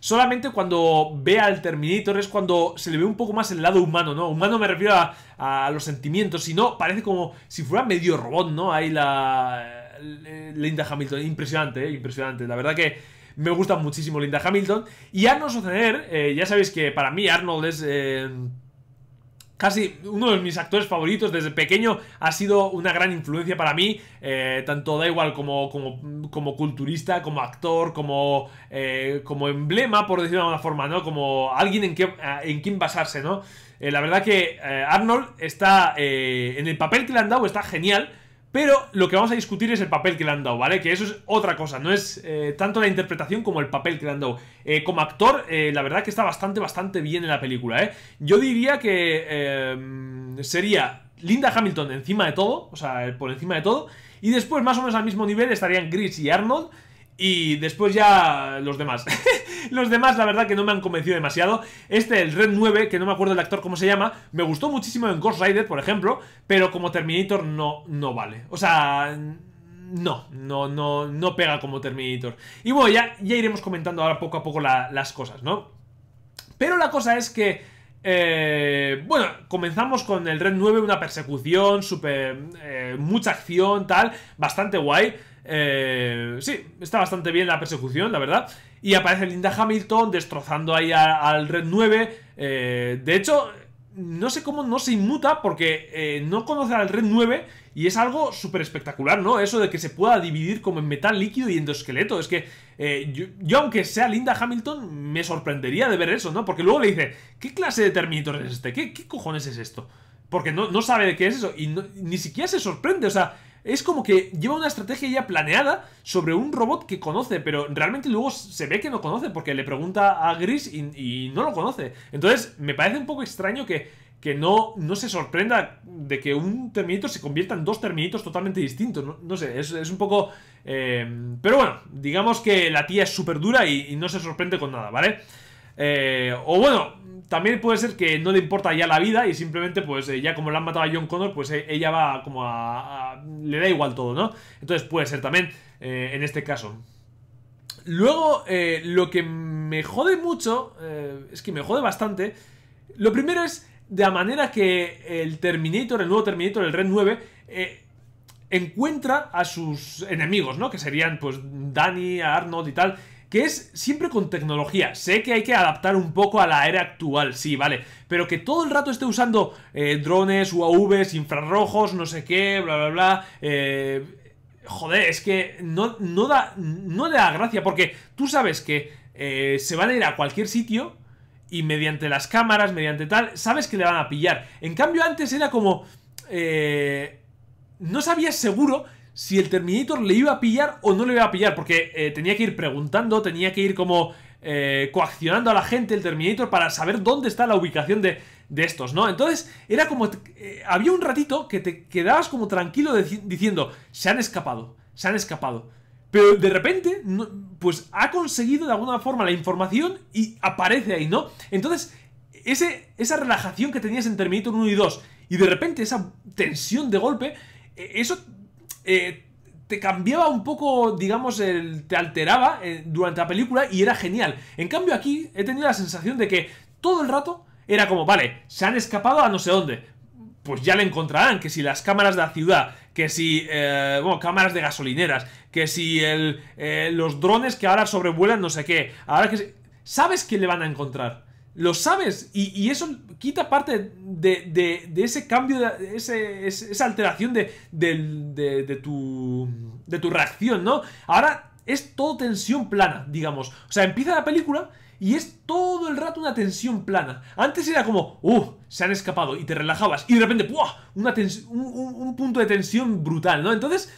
solamente cuando ve al Terminator es cuando se le ve un poco más el lado humano, ¿no? Humano me refiero a, los sentimientos, si no, parece como si fuera medio robot, ¿no? Ahí la Linda Hamilton. Impresionante, eh, impresionante. La verdad que me gusta suceder Linda Hamilton. Y Arnold Schwarzenegger, eh, ya sabéis que para mí Arnold es... Eh, casi uno de mis actores favoritos desde pequeño ha sido una gran influencia para mí, tanto da igual como, como, culturista, como actor, como, como emblema, por decirlo de alguna forma, ¿no? Como alguien en, que, en quien basarse, ¿no? la verdad que Arnold está en el papel que le han dado, está genial. Pero lo que vamos a discutir es el papel que le han dado, ¿vale? Que eso es otra cosa, no es eh, tanto la interpretación como el papel que le han dado. Eh, como actor, eh, la verdad que está bastante, bastante bien en la película, ¿eh? Yo diría que sería Linda Hamilton encima de todo, o sea, por encima de todo, y después más o menos al mismo nivel estarían Gris y Arnold, y después ya los demás. (laughs) los demás, la verdad, que no me han convencido demasiado. Este, el Red 9, que no me acuerdo el actor cómo se llama, me gustó muchísimo en Ghost Rider, por ejemplo, pero como Terminator no, no vale. O sea, no, no, no, no pega como Terminator. Y bueno, ya, ya iremos comentando ahora poco a poco las cosas, ¿no? Pero la cosa es que... Eh, bueno, comenzamos con el Red 9, una persecución, super, eh, mucha acción, tal, bastante guay. Eh, sí, está bastante bien la persecución, la verdad. Y aparece Linda Hamilton destrozando ahí al Red 9. Eh, de hecho, no sé cómo no se inmuta porque eh, no conoce al Red 9 y es algo súper espectacular, ¿no? Eso de que se pueda dividir como en metal líquido y endoesqueleto. Es que yo, aunque sea Linda Hamilton, me sorprendería de ver eso, ¿no? Porque luego le dice, ¿qué clase de Terminator es este? ¿Qué, qué cojones es esto? Porque no, no sabe de qué es eso y ni siquiera se sorprende, o sea es como que lleva una estrategia ya planeada sobre un robot que conoce, pero realmente luego se ve que no conoce porque le pregunta a Gris y, no lo conoce. Entonces, me parece un poco extraño que, que no, no se sorprenda de que un Terminator se convierta en dos Terminators totalmente distintos. No, sé, es, un poco... Eh, pero bueno, digamos que la tía es súper dura y, no se sorprende con nada, ¿vale? Eh, o bueno, también puede ser que no le importa ya la vida y simplemente, pues eh, ya como le han matado a John Connor, pues eh, ella va como a, le da igual todo, ¿no? Entonces puede ser también en este caso. Luego, lo que me jode mucho, es que me jode bastante. Lo primero es de la manera que el Terminator, el nuevo Terminator, el Red 9, encuentra a sus enemigos, ¿no? Que serían, pues, Danny, Arnold y tal que es siempre con tecnología. Sé que hay que adaptar un poco a la era actual, sí, vale, pero que todo el rato esté usando eh, drones, UAVs, infrarrojos, no sé qué, bla, bla, bla. Eh, joder, es que no, no, da, no le da gracia, porque tú sabes que eh, se van a ir a cualquier sitio y mediante las cámaras, mediante tal, sabes que le van a pillar. En cambio, antes era como... no sabías seguro si el Terminator le iba a pillar o no le iba a pillar, porque eh, tenía que ir preguntando, tenía que ir como eh, coaccionando a la gente el Terminator para saber dónde está la ubicación de, estos, ¿no? Entonces era como... Eh, había un ratito que te quedabas como tranquilo diciendo, se han escapado, se han escapado. Pero de repente, pues ha conseguido de alguna forma la información y aparece ahí, ¿no? Entonces, ese, esa relajación que tenías en Terminator 1 y 2 y de repente esa tensión de golpe, eso eh, te cambiaba un poco, digamos, el, te alteraba eh, durante la película y era genial. En cambio aquí he tenido la sensación de que todo el rato era como, vale, se han escapado a no sé dónde. Pues ya le encontrarán, que si las cámaras de la ciudad, que si, eh, bueno, cámaras de gasolineras, que si el, los drones que ahora sobrevuelan no sé qué, ahora que... Sabes que le van a encontrar. Lo sabes y, eso quita parte de, ese cambio, de esa alteración de, de, tu, de tu reacción, ¿no? Ahora es todo tensión plana, digamos. O sea, empieza la película y es todo el rato una tensión plana. Antes era como, uh, se han escapado y te relajabas y de repente, ¡buah! Una un, un, punto de tensión brutal, ¿no? Entonces,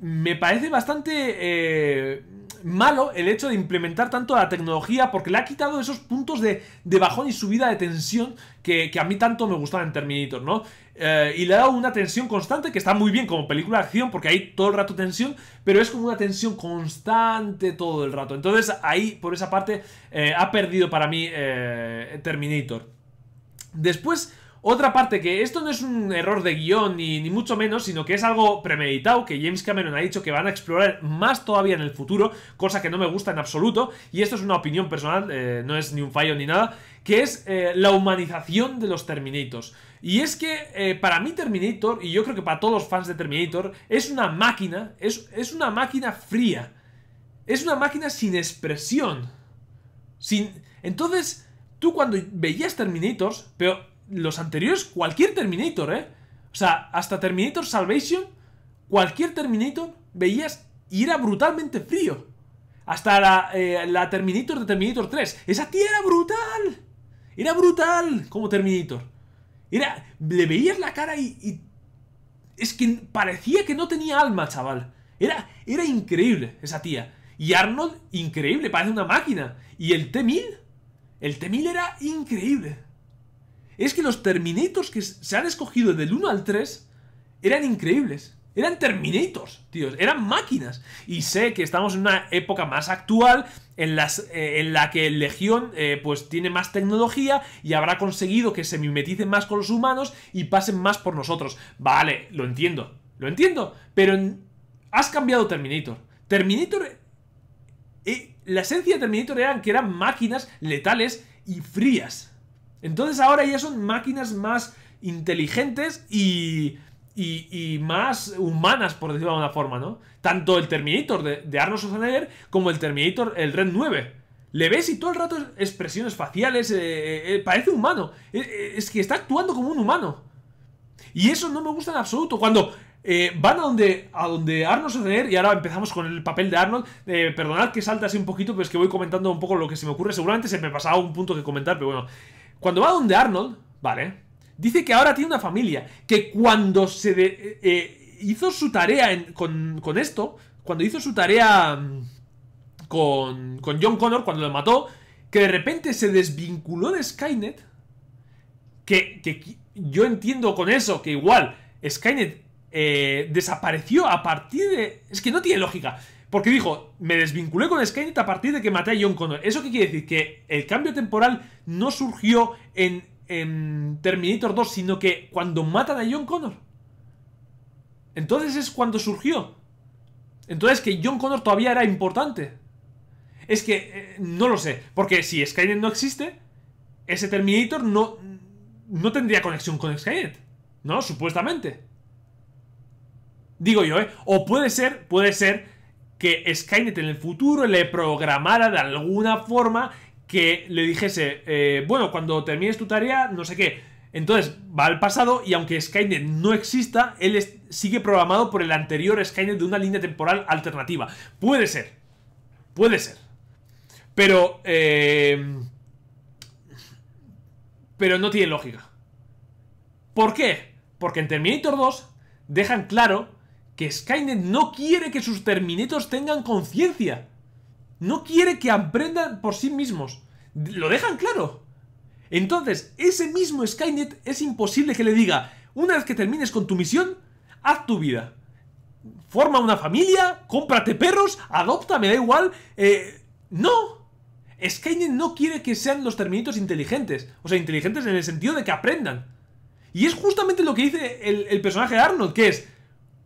me parece bastante... Eh, malo el hecho de implementar tanto la tecnología porque le ha quitado esos puntos de, bajón y subida de tensión que, a mí tanto me gustaban en Terminator, ¿no? Eh, y le ha dado una tensión constante que está muy bien como película de acción porque hay todo el rato tensión, pero es como una tensión constante todo el rato. Entonces ahí, por esa parte, eh, ha perdido para mí Terminator. Después otra parte que esto no es un error de guion ni, mucho menos, sino que es algo premeditado, que James Cameron ha dicho que van a explorar más todavía en el futuro, cosa que no me gusta en absoluto, y esto es una opinión personal, eh, no es ni un fallo ni nada, que es eh, la humanización de los Terminators. Y es que eh, para mí Terminator, y yo creo que para todos los fans de Terminator, es una máquina, es, es una máquina fría, es una máquina sin expresión. Sin... Entonces, tú cuando veías Terminators, pero los anteriores, cualquier Terminator, ¿eh? O sea, hasta Terminator Salvation, cualquier Terminator veías y era brutalmente frío. Hasta la, eh, Terminator de Terminator 3. Esa tía era brutal. Era brutal como Terminator. Era, le veías la cara y, es que parecía que no tenía alma, chaval. Era, era increíble esa tía. Y Arnold, increíble, parece una máquina. Y el T-1000, el T-1000 era increíble es que los Terminators que se han escogido del 1 al 3 eran increíbles. Eran Terminators, tíos, eran máquinas. Y sé que estamos en una época más actual en, eh, la que Legión eh, pues tiene más tecnología y habrá conseguido que se mimeticen más con los humanos y pasen más por nosotros. Vale, lo entiendo, lo entiendo, pero has cambiado Terminator. Terminator... Eh, la esencia de Terminator era que eran máquinas letales y frías. Entonces ahora ya son máquinas más inteligentes y, y, más humanas, por decirlo de alguna forma, ¿no? Tanto el Terminator de, Arnold Schwarzenegger como el Terminator, el Red 9. Le ves y todo el rato expresiones faciales, eh, eh, eh, parece humano. es que está actuando como un humano. Y eso no me gusta en absoluto. Cuando van a donde, a donde Arnold Schwarzenegger, y ahora empezamos con el papel de Arnold. perdonad que salte así un poquito, pero es que voy comentando un poco lo que se me ocurre. Seguramente se me pasaba un punto que comentar, pero bueno. Cuando va donde Arnold, ¿vale? Dice que ahora tiene una familia, que cuando se eh, eh, hizo su tarea con, esto, cuando hizo su tarea mm, con, con John Connor, cuando lo mató, que de repente se desvinculó de Skynet, que, que yo entiendo con eso que igual Skynet eh, desapareció a partir de... Es que no tiene lógica. Porque dijo, me desvinculé con Skynet a partir de que maté a John Connor. ¿Eso qué quiere decir? Que el cambio temporal no surgió en, Terminator 2, sino que cuando matan a John Connor. Entonces es cuando surgió. Entonces que John Connor todavía era importante. Es que eh, no lo sé. Porque si Skynet no existe, ese Terminator no, no tendría conexión con Skynet. ¿No? Supuestamente. Digo yo, ¿eh? O puede ser, puede ser que Skynet en el futuro le programara de alguna forma que le dijese, eh, bueno, cuando termines tu tarea, no sé qué. Entonces va al pasado y aunque Skynet no exista, él sigue programado por el anterior Skynet de una línea temporal alternativa. Puede ser. Puede ser. Pero... Eh, pero no tiene lógica. ¿Por qué? Porque en Terminator 2 dejan claro que Skynet no quiere que sus Terminators tengan conciencia. No quiere que aprendan por sí mismos. Lo dejan claro. Entonces, ese mismo Skynet es imposible que le diga, una vez que termines con tu misión, haz tu vida. Forma una familia, cómprate perros, adopta, me da igual. Eh, no. Skynet no quiere que sean los Terminators inteligentes. O sea, inteligentes en el sentido de que aprendan. Y es justamente lo que dice el, el personaje de Arnold, que es,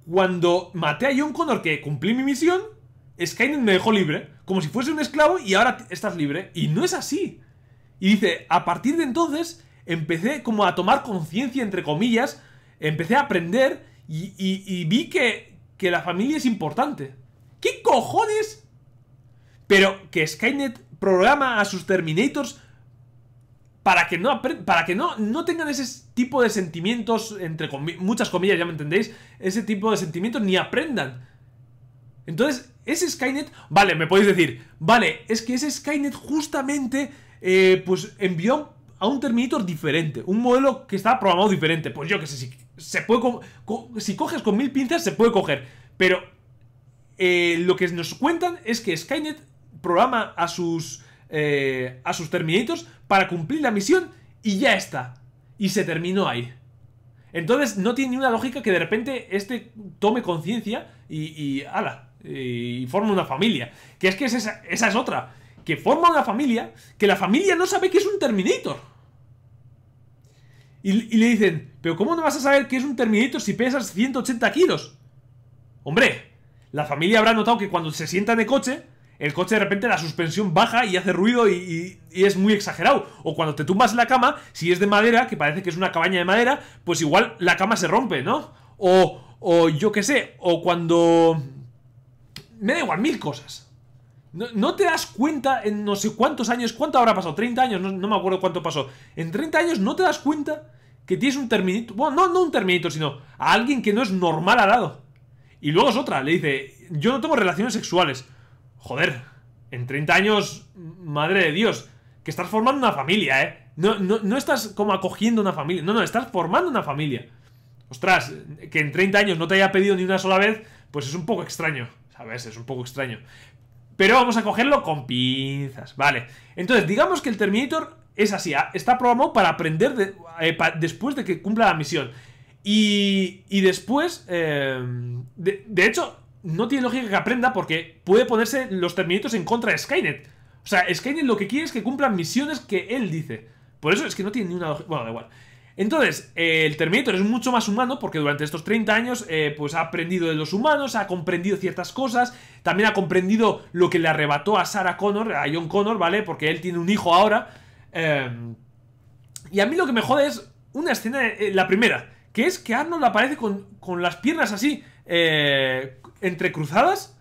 cuando maté a John Connor que cumplí mi misión, Skynet me dejó libre, como si fuese un esclavo y ahora estás libre. Y no es así. Y dice, a partir de entonces empecé como a tomar conciencia, entre comillas, empecé a aprender y, vi que, que la familia es importante. ¿Qué cojones? Pero que Skynet programa a sus Terminators para que no para que no, no tengan ese tipo de sentimientos, entre muchas comillas, ya me entendéis, ese tipo de sentimientos ni aprendan. Entonces, ese Skynet, vale, me podéis decir, vale, es que ese Skynet justamente, eh, pues envió a un Terminator diferente, un modelo que estaba programado diferente. Pues yo que sé, si, se puede si coges con mil pinzas se puede coger, pero eh, lo que nos cuentan es que Skynet programa a sus eh, a sus Terminators para cumplir la misión y ya está. Y se terminó ahí. Entonces no tiene ni una lógica que de repente este tome conciencia y, ala, y, forme una familia. Que es que esa, es otra. Que forma una familia que la familia no sabe que es un Terminator. Y, y, le dicen, pero ¿cómo no vas a saber que es un Terminator si pesas 180 kilos? Hombre, la familia habrá notado que cuando se sienta en el coche el coche de repente la suspensión baja y hace ruido y, es muy exagerado. O cuando te tumbas en la cama, si es de madera, que parece que es una cabaña de madera, pues igual la cama se rompe, ¿no? O, o yo qué sé, o cuando... Me da igual, mil cosas. No, te das cuenta en no sé cuántos años, ¿cuánto habrá pasado? ¿30 años? No, me acuerdo cuánto pasó. En 30 años no te das cuenta que tienes un Terminator... Bueno, no, no un Terminator, sino a alguien que no es normal al lado. Y luego es otra, le dice, yo no tengo relaciones sexuales. Joder, en 30 años, madre de Dios, que estás formando una familia, ¿eh? No, no, estás como acogiendo una familia, no, no, estás formando una familia. Ostras, que en 30 años no te haya pedido ni una sola vez, pues es un poco extraño, ¿sabes? Es un poco extraño. Pero vamos a cogerlo con pinzas, vale. Entonces, digamos que el Terminator es así, ¿ah? está programado para aprender eh, después de que cumpla la misión. Y, y después, eh, de hecho, no tiene lógica que aprenda porque puede ponerse los Terminators en contra de Skynet. O sea, Skynet lo que quiere es que cumplan misiones que él dice. Por eso es que no tiene ni una lógica. Bueno, da igual. Entonces, eh, el Terminator es mucho más humano porque durante estos 30 años eh, pues ha aprendido de los humanos, ha comprendido ciertas cosas, también ha comprendido lo que le arrebató a Sarah Connor, a John Connor, ¿vale? Porque él tiene un hijo ahora. Em, y a mí lo que me jode es una escena, eh, la primera, que es que Arnold aparece con, con las piernas así, entrecruzadas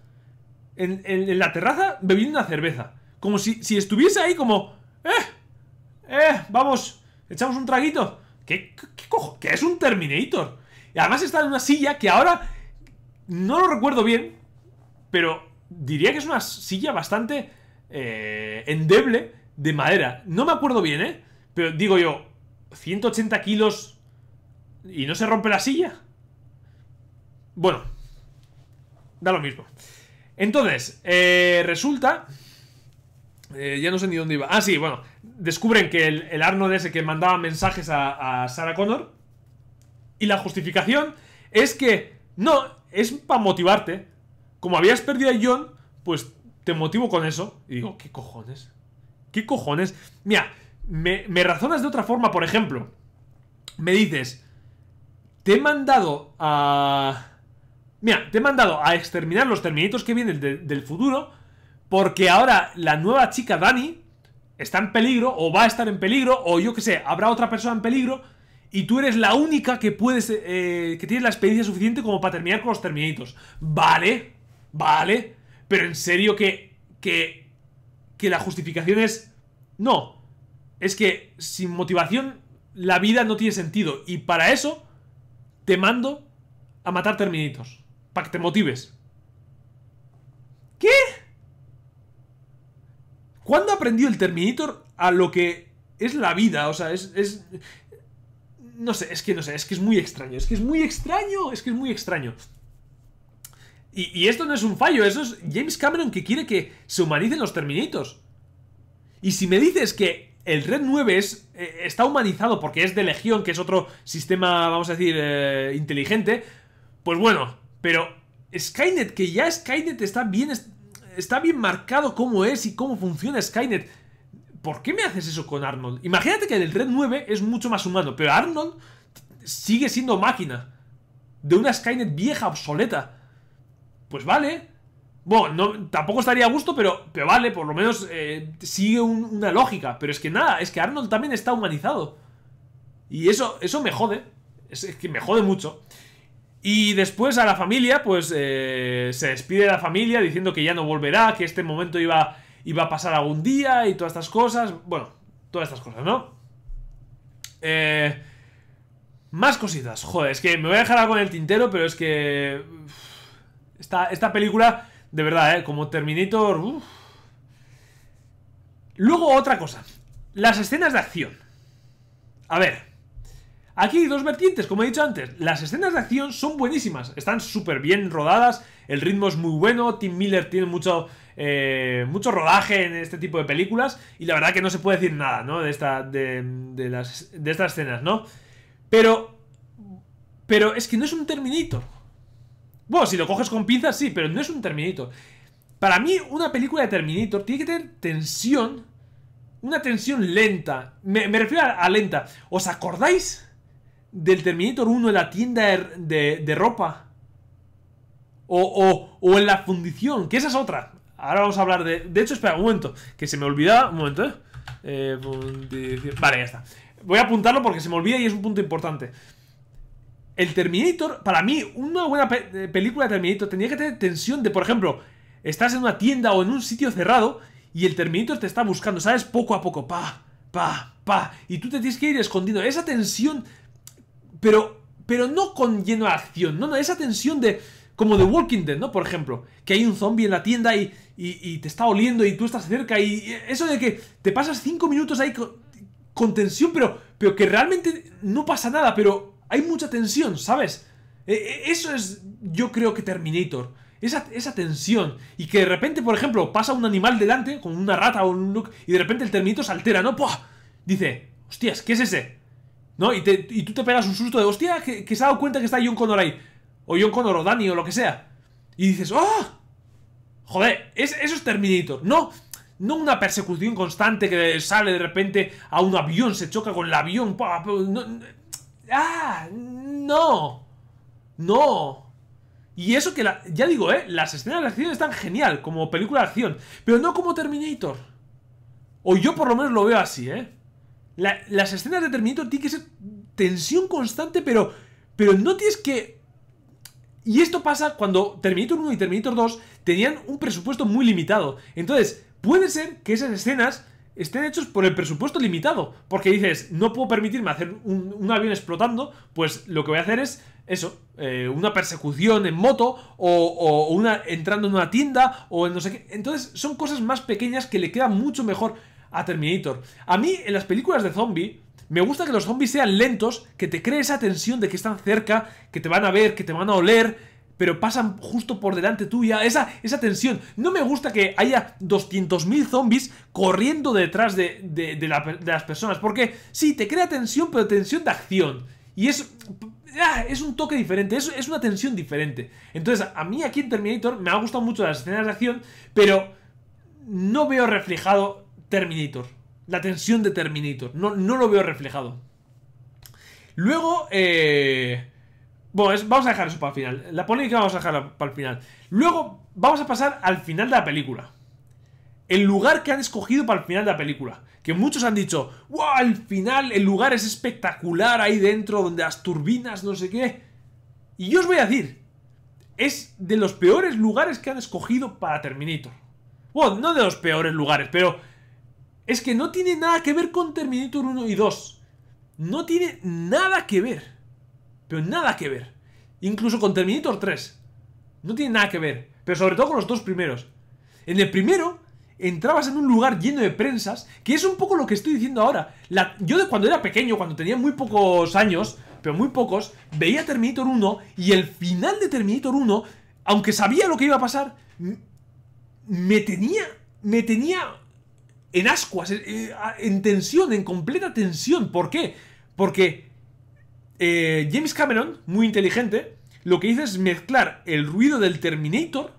en, en, la terraza bebiendo una cerveza. Como si, si estuviese ahí como... ¡Eh! ¡Eh! Vamos, echamos un traguito. ¿Qué, qué, cojo? ¿Qué es un Terminator? Y además está en una silla que ahora... No lo recuerdo bien, pero diría que es una silla bastante eh, endeble de madera. No me acuerdo bien, ¿eh? Pero digo yo, 180 kilos y no se rompe la silla. Bueno, Da lo mismo. Entonces, eh, resulta... Eh, ya no sé ni dónde iba. Ah, sí, bueno. Descubren que el, el Arnold ese que mandaba mensajes a, a Sarah Connor. Y la justificación es que... No, es para motivarte. como habías perdido a John, pues te motivo con eso. Y digo, ¿qué cojones? ¿Qué cojones? Mira, me, me razonas de otra forma, por ejemplo. Me dices, te he mandado a... Mira, te he mandado a exterminar los terminitos que vienen del futuro porque ahora la nueva chica Dani está en peligro o va a estar en peligro o yo que sé, habrá otra persona en peligro y tú eres la única que puedes, eh, que tienes la experiencia suficiente como para terminar con los terminitos. Vale, vale, pero en serio que, que, que la justificación es... No, es que sin motivación la vida no tiene sentido y para eso te mando a matar terminitos. Para que te motives. ¿Qué? ¿Cuándo aprendió el Terminator a lo que es la vida? O sea, es. No sé, es que no sé, es que es muy extraño. Es que es muy extraño, es que es muy extraño. Y, esto no es un fallo, eso es James Cameron que quiere que se humanicen los Terminitos. Y si me dices que el Red 9 es, eh, está humanizado porque es de Legión, que es otro sistema, vamos a decir, eh, inteligente. Pues bueno, pero Skynet, que ya Skynet está bien, está bien marcado cómo es y cómo funciona Skynet. ¿Por qué me haces eso con Arnold? Imagínate que el Red 9 es mucho más humano, pero Arnold sigue siendo máquina. De una Skynet vieja, obsoleta. Pues vale, bueno, no, tampoco estaría a gusto, pero, pero vale, por lo menos eh, sigue una lógica. Pero es que nada, es que Arnold también está humanizado. Y eso, eso me jode. Es, que me jode mucho. Y después a la familia, pues eh, se despide de la familia diciendo que ya no volverá, que este momento iba, iba a pasar algún día y todas estas cosas. Bueno, todas estas cosas, ¿no? Eh, más cositas. Joder, es que me voy a dejar algo en el tintero, pero es que... Esta, esta película de verdad, ¿eh? Como Terminator... Luego otra cosa. Las escenas de acción. A ver. Aquí hay dos vertientes, como he dicho antes. Las escenas de acción son buenísimas. Están súper bien rodadas. El ritmo es muy bueno. Tim Miller tiene mucho, eh, mucho rodaje en este tipo de películas. Y la verdad que no se puede decir nada, ¿no? De, esta, de, de, las, de estas escenas, ¿no? Pero... Pero es que no es un Terminator. Bueno, si lo coges con pinzas, sí, pero no es un Terminator. Para mí, una película de Terminator tiene que tener tensión. Una tensión lenta. Me, refiero a, lenta. ¿Os acordáis del Terminator 1 en la tienda de, ropa? O, o, en la fundición, que esa es otra. Ahora vamos a hablar de... De hecho, espera, un momento, que se me olvida... Un momento, ¿eh? eh vale, ya está. Voy a apuntarlo porque se me olvida y es un punto importante el Terminator, para mí, una buena eh, película de Terminator tendría que tener tensión de, por ejemplo, estás en una tienda o en un sitio cerrado y el Terminator te está buscando, ¿sabes? Poco a poco, pa, pa, pa, y tú te tienes que ir escondiendo. Esa tensión, pero, pero no con lleno de acción, no, no, esa tensión de, como de Walking Dead, ¿no? Por ejemplo, que hay un zombie en la tienda y, y, te está oliendo y tú estás cerca y eso de que te pasas cinco minutos ahí con, con tensión, pero, pero que realmente no pasa nada, pero hay mucha tensión, ¿sabes? E, e, eso es, yo creo que Terminator. Esa, esa, tensión. Y que de repente, por ejemplo, pasa un animal delante, con una rata o un look, y de repente el Terminator se altera, ¿no? ¡Puah! Dice, hostias, ¿qué es ese? ¿No? Y, tú te pegas un susto de, hostia, que, se ha dado cuenta que está John Connor ahí. O John Connor o Danny o lo que sea. Y dices, ¡oh! Joder, eso es Terminator. No, no una persecución constante que sale de repente a un avión, se choca con el avión. ¡Ah! ¡No! ¡No! Y eso que, la, ya digo, ¿eh? Las escenas de acción están genial como película de acción, pero no como Terminator. O yo por lo menos lo veo así, ¿eh? Las escenas de Terminator tienen que ser tensión constante, pero, pero no tienes que... Y esto pasa cuando Terminator 1 y Terminator 2 tenían un presupuesto muy limitado. Entonces, puede ser que esas escenas estén hechos por el presupuesto limitado. Porque dices, no puedo permitirme hacer un, avión explotando, pues lo que voy a hacer es eso, eh, una persecución en moto o, una entrando en una tienda o en no sé qué. Entonces son cosas más pequeñas que le quedan mucho mejor a Terminator. A mí en las películas de zombie me gusta que los zombies sean lentos, que te cree esa tensión de que están cerca, que te van a ver, que te van a oler, pero pasan justo por delante tuya. Esa, esa tensión. No me gusta que haya 200.000 zombies corriendo detrás de, de, las personas. Porque sí, te crea tensión, pero tensión de acción. Y es, ah, es un toque diferente, es, es, una tensión diferente. Entonces, a mí aquí en Terminator me ha gustado mucho las escenas de acción, pero no veo reflejado Terminator. La tensión de Terminator. No, no lo veo reflejado. Luego, eh... Bueno, vamos a dejar eso para el final. La polémica vamos a dejarla para el final. Luego, vamos a pasar al final de la película. El lugar que han escogido para el final de la película. Que muchos han dicho, ¡Wow! Al final el lugar es espectacular ahí dentro, donde las turbinas, no sé qué. Y yo os voy a decir, es de los peores lugares que han escogido para Terminator. Bueno, no de los peores lugares, pero es que no tiene nada que ver con Terminator 1 y 2. No tiene nada que ver. Pero nada que ver. Incluso con Terminator 3. No tiene nada que ver. Pero sobre todo con los dos primeros. En el primero, entrabas en un lugar lleno de prensas, que es un poco lo que estoy diciendo ahora. yo de cuando era pequeño, cuando tenía muy pocos años, pero muy pocos, veía Terminator 1 y el final de Terminator 1, aunque sabía lo que iba a pasar, me tenía, me tenía en ascuas, eh, en, tensión, en completa tensión. ¿Por qué? Porque eh, James Cameron, muy inteligente, lo que hizo es mezclar el ruido del Terminator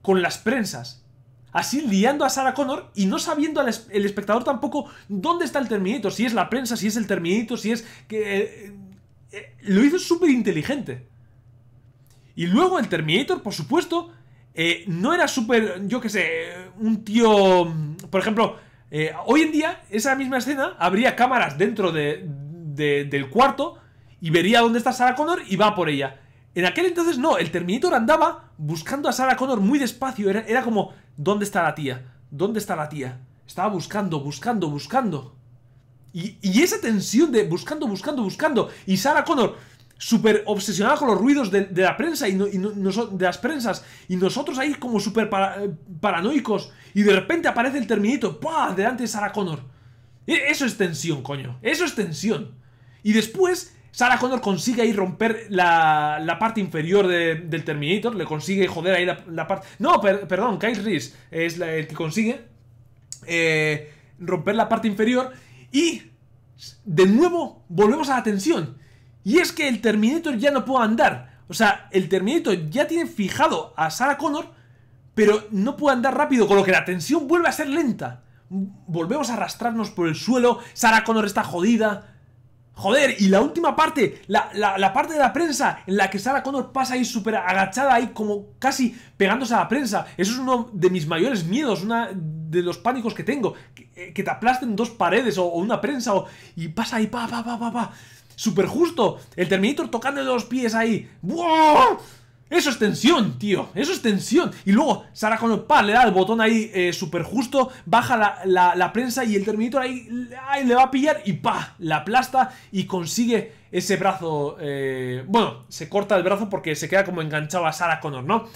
con las prensas. Así liando a Sarah Connor y no sabiendo el espectador tampoco dónde está el Terminator, si es la prensa, si es el Terminator, si es que... Eh, lo hizo súper inteligente. Y luego el Terminator, por supuesto, eh, no era súper, yo qué sé, un tío... Por ejemplo, eh, hoy en día, esa misma escena, habría cámaras dentro de, del cuarto y vería dónde está Sarah Connor y va por ella. En aquel entonces no, el Terminator andaba buscando a Sarah Connor muy despacio, era, era como, ¿dónde está la tía? ¿Dónde está la tía? Estaba buscando, buscando, buscando. Y, y, esa tensión de buscando, buscando, buscando. Y Sarah Connor súper obsesionada con los ruidos de, la prensa y, de las prensas. Y nosotros ahí como súper paranoicos. Y de repente aparece el terminito, ¡pah! Delante de Sarah Connor. E, eso es tensión, coño. Eso es tensión. Y después, Sarah Connor consigue ahí romper la, parte inferior del Terminator. Le consigue joder ahí la, parte... No, perdón, Kyle Reese es el que consigue eh, romper la parte inferior. Y, de nuevo, volvemos a la tensión. Y es que el Terminator ya no puede andar. O sea, el Terminator ya tiene fijado a Sarah Connor, pero no puede andar rápido, con lo que la tensión vuelve a ser lenta. Volvemos a arrastrarnos por el suelo, Sarah Connor está jodida. Joder, y la última parte, la, la, parte de la prensa en la que Sarah Connor pasa ahí súper agachada, ahí como casi pegándose a la prensa. Eso es uno de mis mayores miedos, una de los pánicos que tengo. Que, te aplasten dos paredes o, una prensa o, y pasa ahí, pa, pa, pa, pa, pa. Súper justo. El Terminator tocando los pies ahí. ¡Buah! Eso es tensión, tío. Eso es tensión. Y luego Sarah Connor, pa, le da el botón ahí eh, súper justo, baja la, prensa y el Terminator ahí, le va a pillar y pa, la aplasta y consigue ese brazo. Eh, bueno, se corta el brazo porque se queda como enganchado a Sarah Connor, ¿no?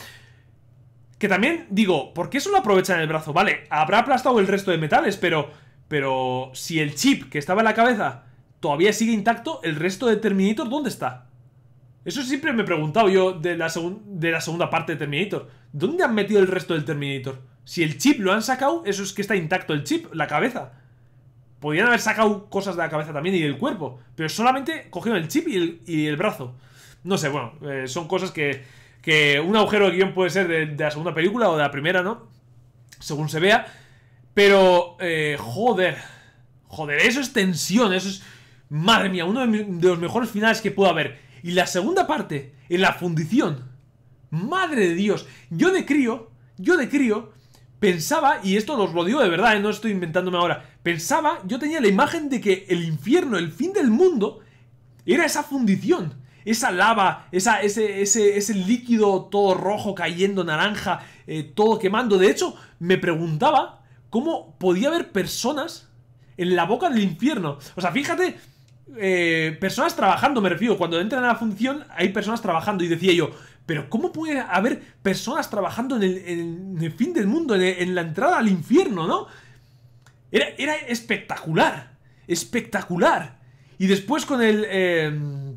Que también digo, ¿por qué solo aprovechan el brazo? Vale, habrá aplastado el resto de metales, pero. Pero si el chip que estaba en la cabeza todavía sigue intacto, el resto de Terminator, ¿dónde está? Eso siempre me he preguntado yo de la, de segunda parte de Terminator. ¿Dónde han metido el resto del Terminator? Si el chip lo han sacado, eso es que está intacto el chip, la cabeza. Podrían haber sacado cosas de la cabeza también y del cuerpo, pero solamente cogieron el chip y el, brazo. No sé, bueno, eh, son cosas que, que un agujero de guion puede ser de, la segunda película o de la primera, ¿no? Según se vea. Pero, eh, joder. Joder, eso es tensión, eso es... Madre mía, uno de, los mejores finales que puedo haber. Y la segunda parte, en la fundición. Madre de Dios. Yo de crío, yo de crío, pensaba, y esto os lo digo de verdad, ¿eh? no estoy inventándome ahora. Pensaba, yo tenía la imagen de que el infierno, el fin del mundo, era esa fundición. Esa lava, esa, ese líquido todo rojo cayendo, naranja, eh, todo quemando. De hecho, me preguntaba cómo podía haber personas en la boca del infierno. O sea, fíjate eh, personas trabajando, me refiero. Cuando entran a la función, hay personas trabajando. Y decía yo, pero ¿cómo puede haber personas trabajando en el, fin del mundo, en, la entrada al infierno, no? Era, era, espectacular. Espectacular. Y después con el. Em,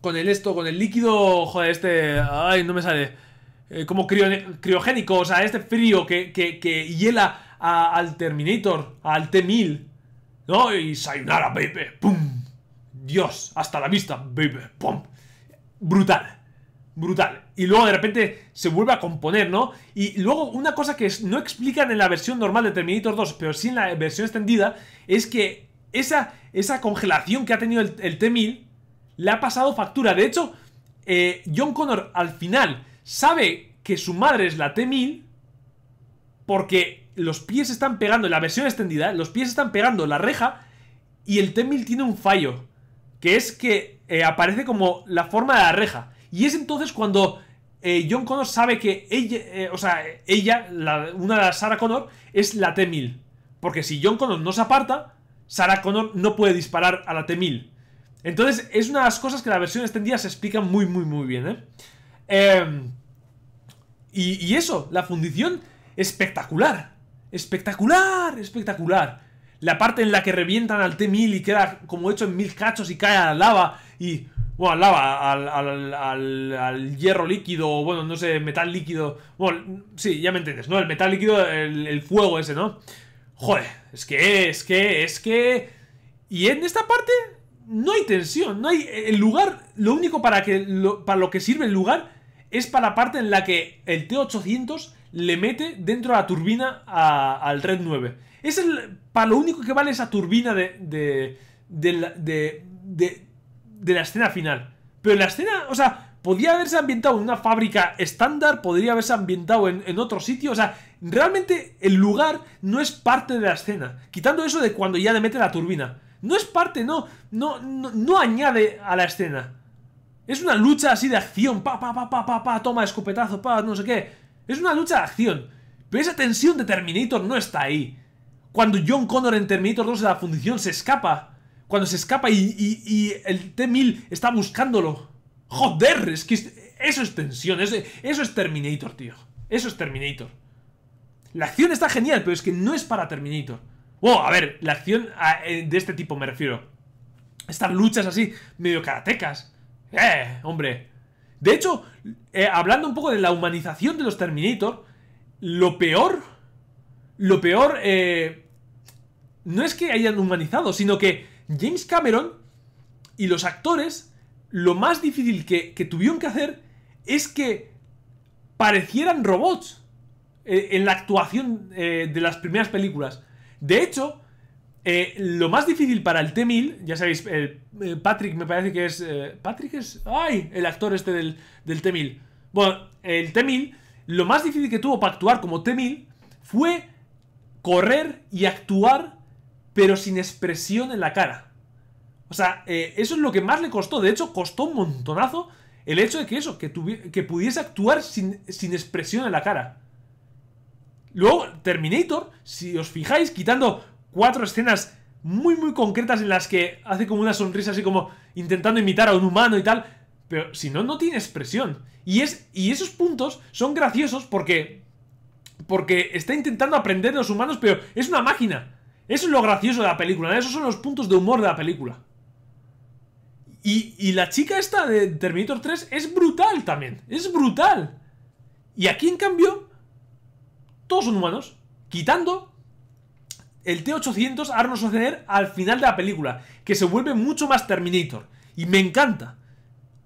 con el esto, con el líquido. Joder, este. Ay, no me sale. Eh, como criogénico, o sea, este frío que, que, hiela al Terminator, al T-1000. ¿No? Y Sayonara, baby. ¡Pum! Dios, hasta la vista, baby, pum. Brutal. Brutal. Y luego de repente se vuelve a componer, ¿no? Y luego una cosa que no explican en la versión normal de Terminator 2, pero sí en la versión extendida, es que esa, esa congelación que ha tenido el, T-1000 le ha pasado factura. De hecho, eh, John Connor al final sabe que su madre es la T-1000 porque los pies están pegando, en la versión extendida, los pies están pegando la reja y el T-1000 tiene un fallo, que es que eh, aparece como la forma de la reja. Y es entonces cuando eh, John Connor sabe que ella, eh, o sea, ella, una de las Sarah Connor, es la T-1000. Porque si John Connor no se aparta, Sarah Connor no puede disparar a la T-1000. Entonces, es una de las cosas que la versión extendida se explica muy, muy, muy bien. Em, y eso, la fundición, espectacular. Espectacular, espectacular. La parte en la que revientan al T-1000 y queda como hecho en mil cachos y cae a la lava y... Bueno, al lava, al, al, hierro líquido, bueno, no sé, metal líquido. Bueno, sí, ya me entiendes, ¿no? El metal líquido, el, fuego ese, ¿no? Joder, es que, es que, es que... Y en esta parte no hay tensión, no hay... El lugar, lo único para, que, para lo que sirve el lugar es para la parte en la que el T-800 le mete dentro de la turbina al Red 9. Es el, para lo único que vale esa turbina de, de, de, de, de la escena final. Pero la escena, o sea, podría haberse ambientado en una fábrica estándar, podría haberse ambientado en, en, otro sitio, o sea, realmente el lugar no es parte de la escena. Quitando eso de cuando ya le mete la turbina. No es parte, no, no, no, no añade a la escena. Es una lucha así de acción, pa, pa, pa, pa, pa, pa, toma escopetazo, pa, no sé qué. Es una lucha de acción. Pero esa tensión de Terminator no está ahí. Cuando John Connor en Terminator 2 de la fundición se escapa. Cuando se escapa y, el T-1000 está buscándolo. Joder, es que eso es tensión. Eso, eso es Terminator, tío. Eso es Terminator. La acción está genial, pero es que no es para Terminator. Oh, a ver, la acción eh, de este tipo me refiero. Estas luchas así, medio karatecas. Eh, hombre. De hecho, eh, hablando un poco de la humanización de los Terminator, lo peor, lo peor, eh, no es que hayan humanizado, sino que James Cameron y los actores, lo más difícil que, tuvieron que hacer es que parecieran robots eh, en la actuación de las primeras películas. De hecho, eh, lo más difícil para el T-1000, ya sabéis, eh, Patrick me parece que es... Eh, Patrick es... ¡Ay! El actor este del, del T-1000. Bueno, el T-1000, lo más difícil que tuvo para actuar como T-1000 fue correr y actuar, pero sin expresión en la cara. O sea, eso es lo que más le costó. De hecho, costó un montonazo el hecho de que eso, que, que pudiese actuar sin, sin expresión en la cara. Luego, Terminator, si os fijáis, quitando cuatro escenas muy muy concretas en las que hace como una sonrisa así como intentando imitar a un humano y tal, pero si no, no tiene expresión. Y, es, y esos puntos son graciosos porque, porque está intentando aprender de los humanos, pero es una máquina. Eso es lo gracioso de la película, esos son los puntos de humor de la película. Y, y la chica esta de Terminator 3 es brutal también, es brutal. Y aquí en cambio, todos son humanos, quitando el T-800 Arnold Schwarzenegger al final de la película, que se vuelve mucho más Terminator. Y me encanta.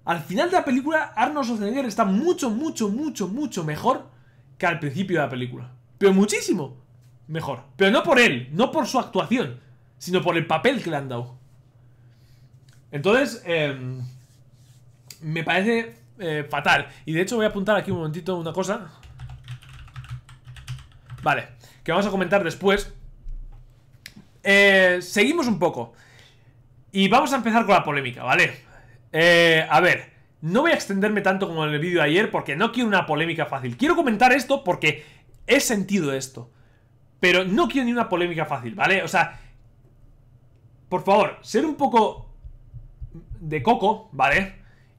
Al final de la película, Arnold Schwarzenegger está mucho, mucho, mucho, mucho mejor que al principio de la película. Pero muchísimo mejor. Pero no por él, no por su actuación, sino por el papel que le han dado. Entonces, em, me parece eh, fatal. Y de hecho voy a apuntar aquí un momentito una cosa. Vale, que vamos a comentar después. Eh, seguimos un poco. Y vamos a empezar con la polémica, ¿vale? Eh, a ver, no voy a extenderme tanto como en el vídeo de ayer porque no quiero una polémica fácil. Quiero comentar esto porque he sentido esto. Pero no quiero ni una polémica fácil, ¿vale? O sea, por favor, ser un poco de coco, ¿vale?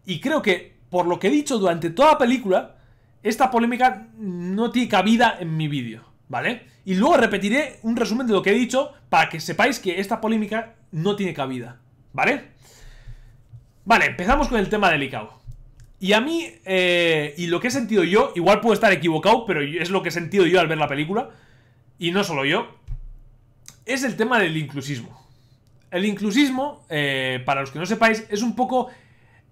Y creo que, por lo que he dicho durante toda la película, esta polémica no tiene cabida en mi vídeo, ¿vale? Y luego repetiré un resumen de lo que he dicho para que sepáis que esta polémica no tiene cabida, ¿vale? Vale, empezamos con el tema delicado. Y a mí, eh, y lo que he sentido yo, igual puedo estar equivocado, pero es lo que he sentido yo al ver la película, y no solo yo, es el tema del inclusismo. el inclusismo, eh, para los que no sepáis, es un poco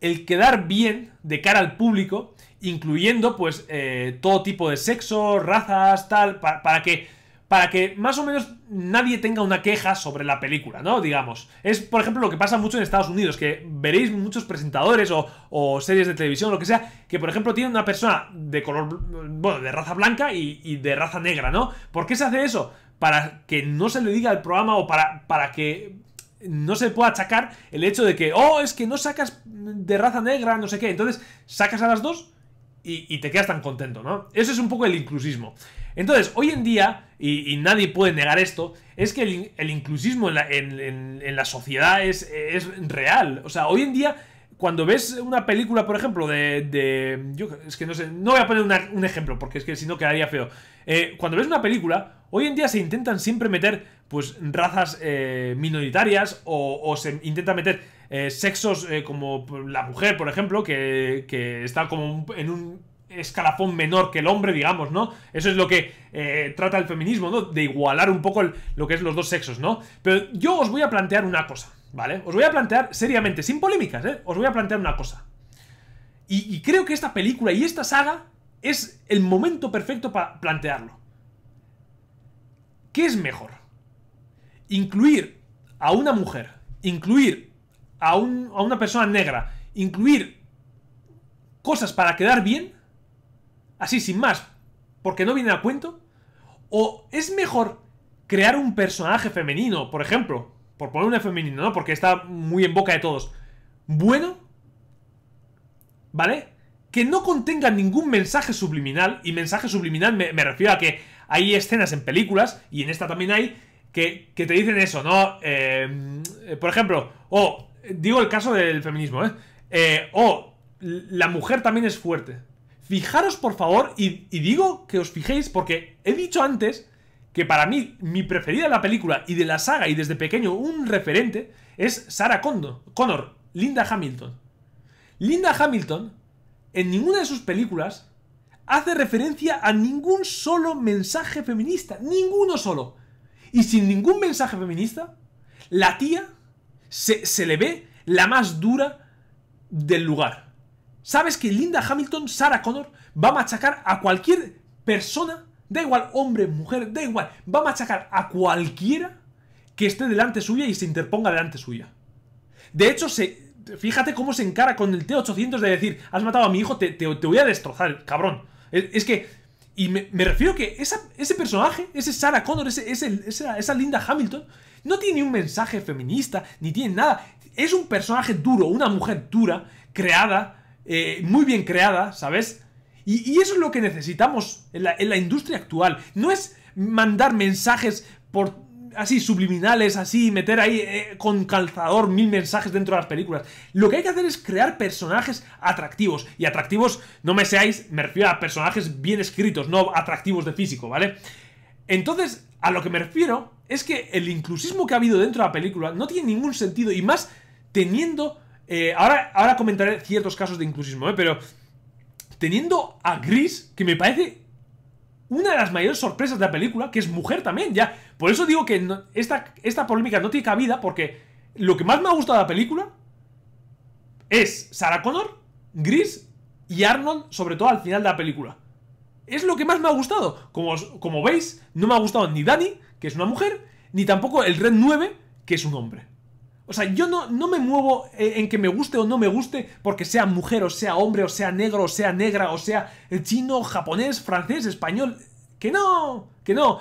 el quedar bien de cara al público, incluyendo pues eh, todo tipo de sexo, razas, tal, para que para que más o menos nadie tenga una queja sobre la película, ¿no? Digamos. Es, por ejemplo, lo que pasa mucho en Estados Unidos, que veréis muchos presentadores o, series de televisión, lo que sea, que por ejemplo tienen una persona de color, bueno, de raza blanca y, de raza negra, ¿no? ¿Por qué se hace eso? Para que no se le diga al programa o para, para que no se pueda achacar el hecho de que, oh, es que no sacas de raza negra, no sé qué. Entonces, sacas a las dos y, te quedas tan contento, ¿no? Eso es un poco el inclusismo. Entonces, hoy en día, y, nadie puede negar esto, es que el, inclusismo en la, sociedad es, real. O sea, hoy en día, cuando ves una película, por ejemplo, de. yo es que no sé, no voy a poner un ejemplo, porque es que si no quedaría feo. Eh, cuando ves una película, hoy en día se intentan siempre meter, pues, razas eh, minoritarias o, se intenta meter eh, sexos como la mujer, por ejemplo, que, que está como en un escalafón menor que el hombre, digamos, ¿no? Eso es lo que eh, trata el feminismo, ¿no? De igualar un poco lo que es los dos sexos, ¿no? Pero yo os voy a plantear una cosa, ¿vale? Os voy a plantear seriamente, sin polémicas, ¿eh? Os voy a plantear una cosa. Y, creo que esta película y esta saga es el momento perfecto para plantearlo. ¿Qué es mejor? Incluir a una mujer, incluir a, un, a una persona negra, incluir cosas para quedar bien así sin más, porque no viene a cuento? ¿O es mejor crear un personaje femenino, por ejemplo, por poner un femenino, ¿no? Porque está muy en boca de todos. Bueno, ¿vale? Que no contenga ningún mensaje subliminal, y mensaje subliminal me, refiero a que hay escenas en películas, y en esta también hay, que, te dicen eso, ¿no? Eh, por ejemplo, o, digo el caso del feminismo, ¿eh? eh o, la mujer también es fuerte. Fijaros por favor, y, digo que os fijéis porque he dicho antes que para mí mi preferida de la película y de la saga y desde pequeño un referente es Sarah Connor, Linda Hamilton. Linda Hamilton, en ninguna de sus películas, hace referencia a ningún solo mensaje feminista, ninguno solo. Y sin ningún mensaje feminista, la tía se, se le ve la más dura del lugar. Sabes que Linda Hamilton, Sarah Connor, va a machacar a cualquier persona, da igual hombre, mujer, da igual, va a machacar a cualquiera que esté delante suya y se interponga delante suya. De hecho, se, fíjate cómo se encara con el T-800 de decir, has matado a mi hijo, te, voy a destrozar, cabrón. Es, que... Y me, refiero que ese personaje, ese Sarah Connor, ese, esa, esa Linda Hamilton, no tiene un mensaje feminista, ni tiene nada. Es un personaje duro, una mujer dura, creada eh, muy bien creada, ¿sabes? Y, eso es lo que necesitamos en la, industria actual. No es mandar mensajes por así subliminales, así, meter ahí eh, con calzador mil mensajes dentro de las películas. Lo que hay que hacer es crear personajes atractivos. Y atractivos, no me seáis, me refiero a personajes bien escritos, no atractivos de físico, ¿vale? Entonces, a lo que me refiero es que el inclusismo que ha habido dentro de la película no tiene ningún sentido y más teniendo eh, ahora, ahora comentaré ciertos casos de inclusismo, ¿eh? pero teniendo a Gris, que me parece una de las mayores sorpresas de la película, que es mujer también, ya. Por eso digo que esta, esta polémica no tiene cabida, porque lo que más me ha gustado de la película es Sarah Connor, Gris y Arnold, sobre todo al final de la película. Es lo que más me ha gustado. Como, como veis, no me ha gustado ni Dani, que es una mujer, ni tampoco el Red 9, que es un hombre. O sea, yo no, no me muevo en que me guste o no me guste porque sea mujer o sea hombre o sea negro o sea negra o sea chino, japonés, francés, español. Que no, que no.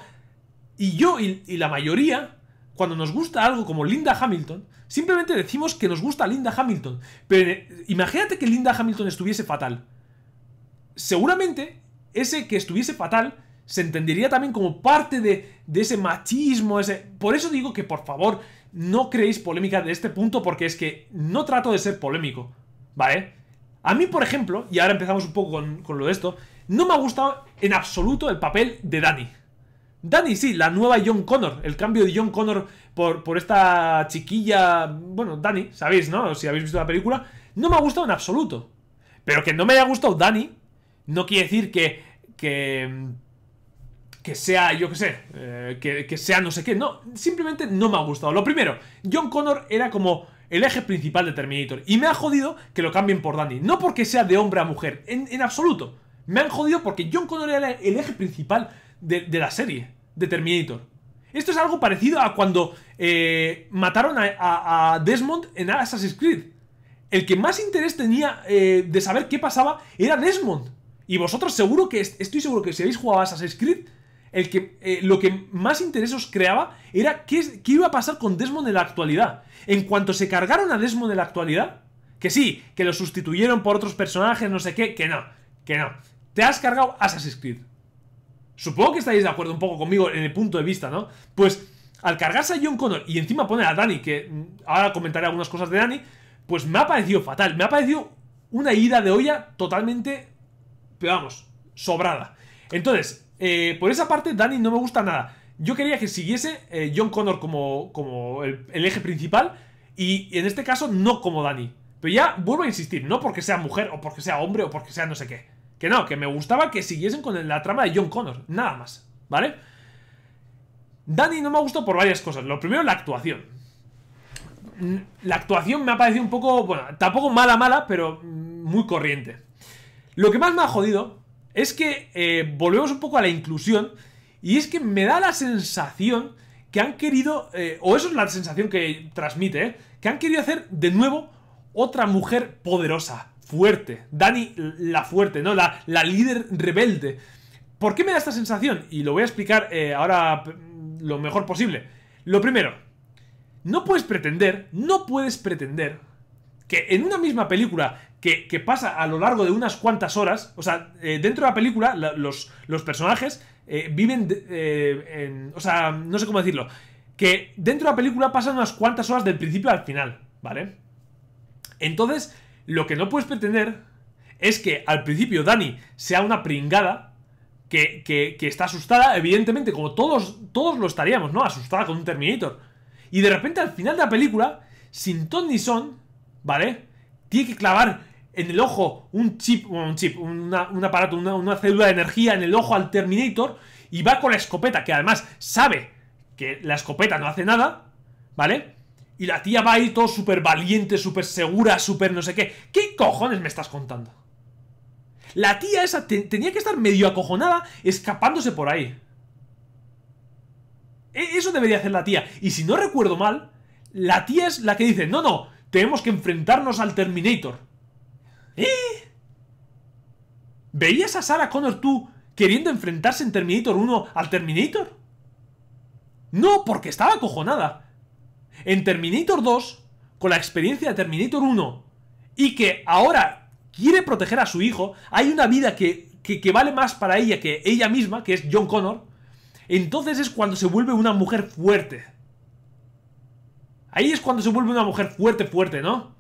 Y yo y, la mayoría, cuando nos gusta algo como Linda Hamilton, simplemente decimos que nos gusta Linda Hamilton. Pero eh, imagínate que Linda Hamilton estuviese fatal. Seguramente ese que estuviese fatal se entendería también como parte de, de ese machismo, ese... Por eso digo que por favor no creéis polémica de este punto porque es que no trato de ser polémico, ¿vale? A mí, por ejemplo, y ahora empezamos un poco con, lo de esto, no me ha gustado en absoluto el papel de Dani. Dani, sí, la nueva John Connor, el cambio de John Connor por, por esta chiquilla, bueno, Dani, sabéis, ¿no? Si habéis visto la película, no me ha gustado en absoluto. Pero que no me haya gustado Dani, no quiere decir que, que que sea, yo qué sé, eh, que, que sea no sé qué. No, simplemente no me ha gustado. Lo primero, John Connor era como el eje principal de Terminator. Y me ha jodido que lo cambien por Danny. No porque sea de hombre a mujer, en, absoluto. Me han jodido porque John Connor era el eje principal de, la serie, de Terminator. Esto es algo parecido a cuando eh, mataron a, Desmond en Assassin's Creed. El que más interés tenía eh, de saber qué pasaba era Desmond. Y vosotros seguro que, estoy seguro que si habéis jugado a Assassin's Creed, el que, eh, lo que más interés os creaba era qué, qué iba a pasar con Desmond en la actualidad. En cuanto se cargaron a Desmond en la actualidad, que sí, que lo sustituyeron por otros personajes, no sé qué, que no, que no. Te has cargado Assassin's Creed. Supongo que estáis de acuerdo un poco conmigo en el punto de vista, ¿no? Pues al cargarse a John Connor y encima poner a Dani, que mm, ahora comentaré algunas cosas de Dani, pues me ha parecido fatal. Me ha parecido una ida de olla totalmente, pero vamos, sobrada. Entonces, eh, por esa parte, Dani no me gusta nada. Yo quería que siguiese eh, John Connor como, como el, eje principal y en este caso no como Dani. Pero ya vuelvo a insistir, no porque sea mujer o porque sea hombre o porque sea no sé qué. Que no, que me gustaba que siguiesen con la trama de John Connor, nada más, ¿vale? Dani no me ha gustado por varias cosas. Lo primero, la actuación. La actuación me ha parecido un poco, bueno, tampoco mala, mala, pero muy corriente. Lo que más me ha jodido es que eh, volvemos un poco a la inclusión y es que me da la sensación que han querido, eh, o eso es la sensación que transmite, eh, que han querido hacer de nuevo otra mujer poderosa, fuerte. Dani la fuerte, ¿no? La, la líder rebelde. ¿Por qué me da esta sensación? Y lo voy a explicar ahora lo mejor posible. Lo primero, no puedes pretender, no puedes pretender que en una misma película que, pasa a lo largo de unas cuantas horas, o sea, eh, dentro de la película los, los, personajes eh, viven, eh, en, o sea, no sé cómo decirlo, que dentro de la película pasan unas cuantas horas del principio al final, ¿vale? Entonces, lo que no puedes pretender es que al principio Dani sea una pringada, que, que, que, está asustada, evidentemente, como todos, todos lo estaríamos, ¿no? Asustada con un Terminator. Y de repente al final de la película, sin ton ni son, ¿vale? Tiene que clavar en el ojo un chip, un chip, un aparato, una, célula de energía en el ojo al Terminator y va con la escopeta, que además sabe que la escopeta no hace nada, ¿vale? Y la tía va ahí todo súper valiente, súper segura, súper no sé qué. ¿Qué cojones me estás contando? La tía esa tenía que estar medio acojonada escapándose por ahí. E, eso debería hacer la tía. Y si no recuerdo mal, la tía es la que dice, no, no, tenemos que enfrentarnos al Terminator. (gasps) ¿Eh? ¿Veías a Sarah Connor tú queriendo enfrentarse en Terminator 1 al Terminator? No, porque estaba acojonada. En Terminator 2, con la experiencia de Terminator 1, y que ahora quiere proteger a su hijo, hay una vida que, que, vale más para ella que ella misma, que es John Connor, entonces es cuando se vuelve una mujer fuerte. Ahí es cuando se vuelve una mujer fuerte, fuerte, ¿no?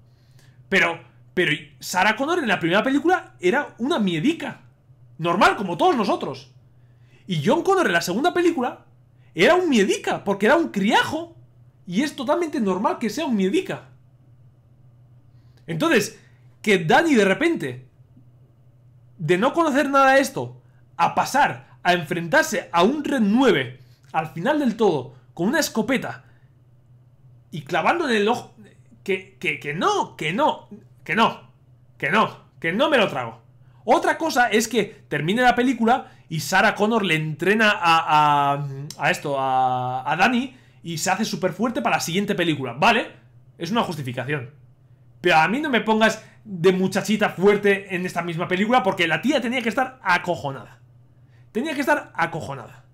Pero, pero Sarah Connor en la primera película era una miedica. Normal, como todos nosotros. Y John Connor en la segunda película era un miedica, porque era un criajo. Y es totalmente normal que sea un miedica. Entonces, que Danny de repente, de no conocer nada de esto, a pasar a enfrentarse a un Red 9 al final del todo, con una escopeta, y clavando en el ojo... Que, que, que no, que no, que no, que no, que no me lo trago. Otra cosa es que termine la película y Sarah Connor le entrena a, a, a esto, a, a Danny, y se hace súper fuerte para la siguiente película. Vale, es una justificación. Pero a mí no me pongas de muchachita fuerte en esta misma película porque la tía tenía que estar acojonada. Tenía que estar acojonada.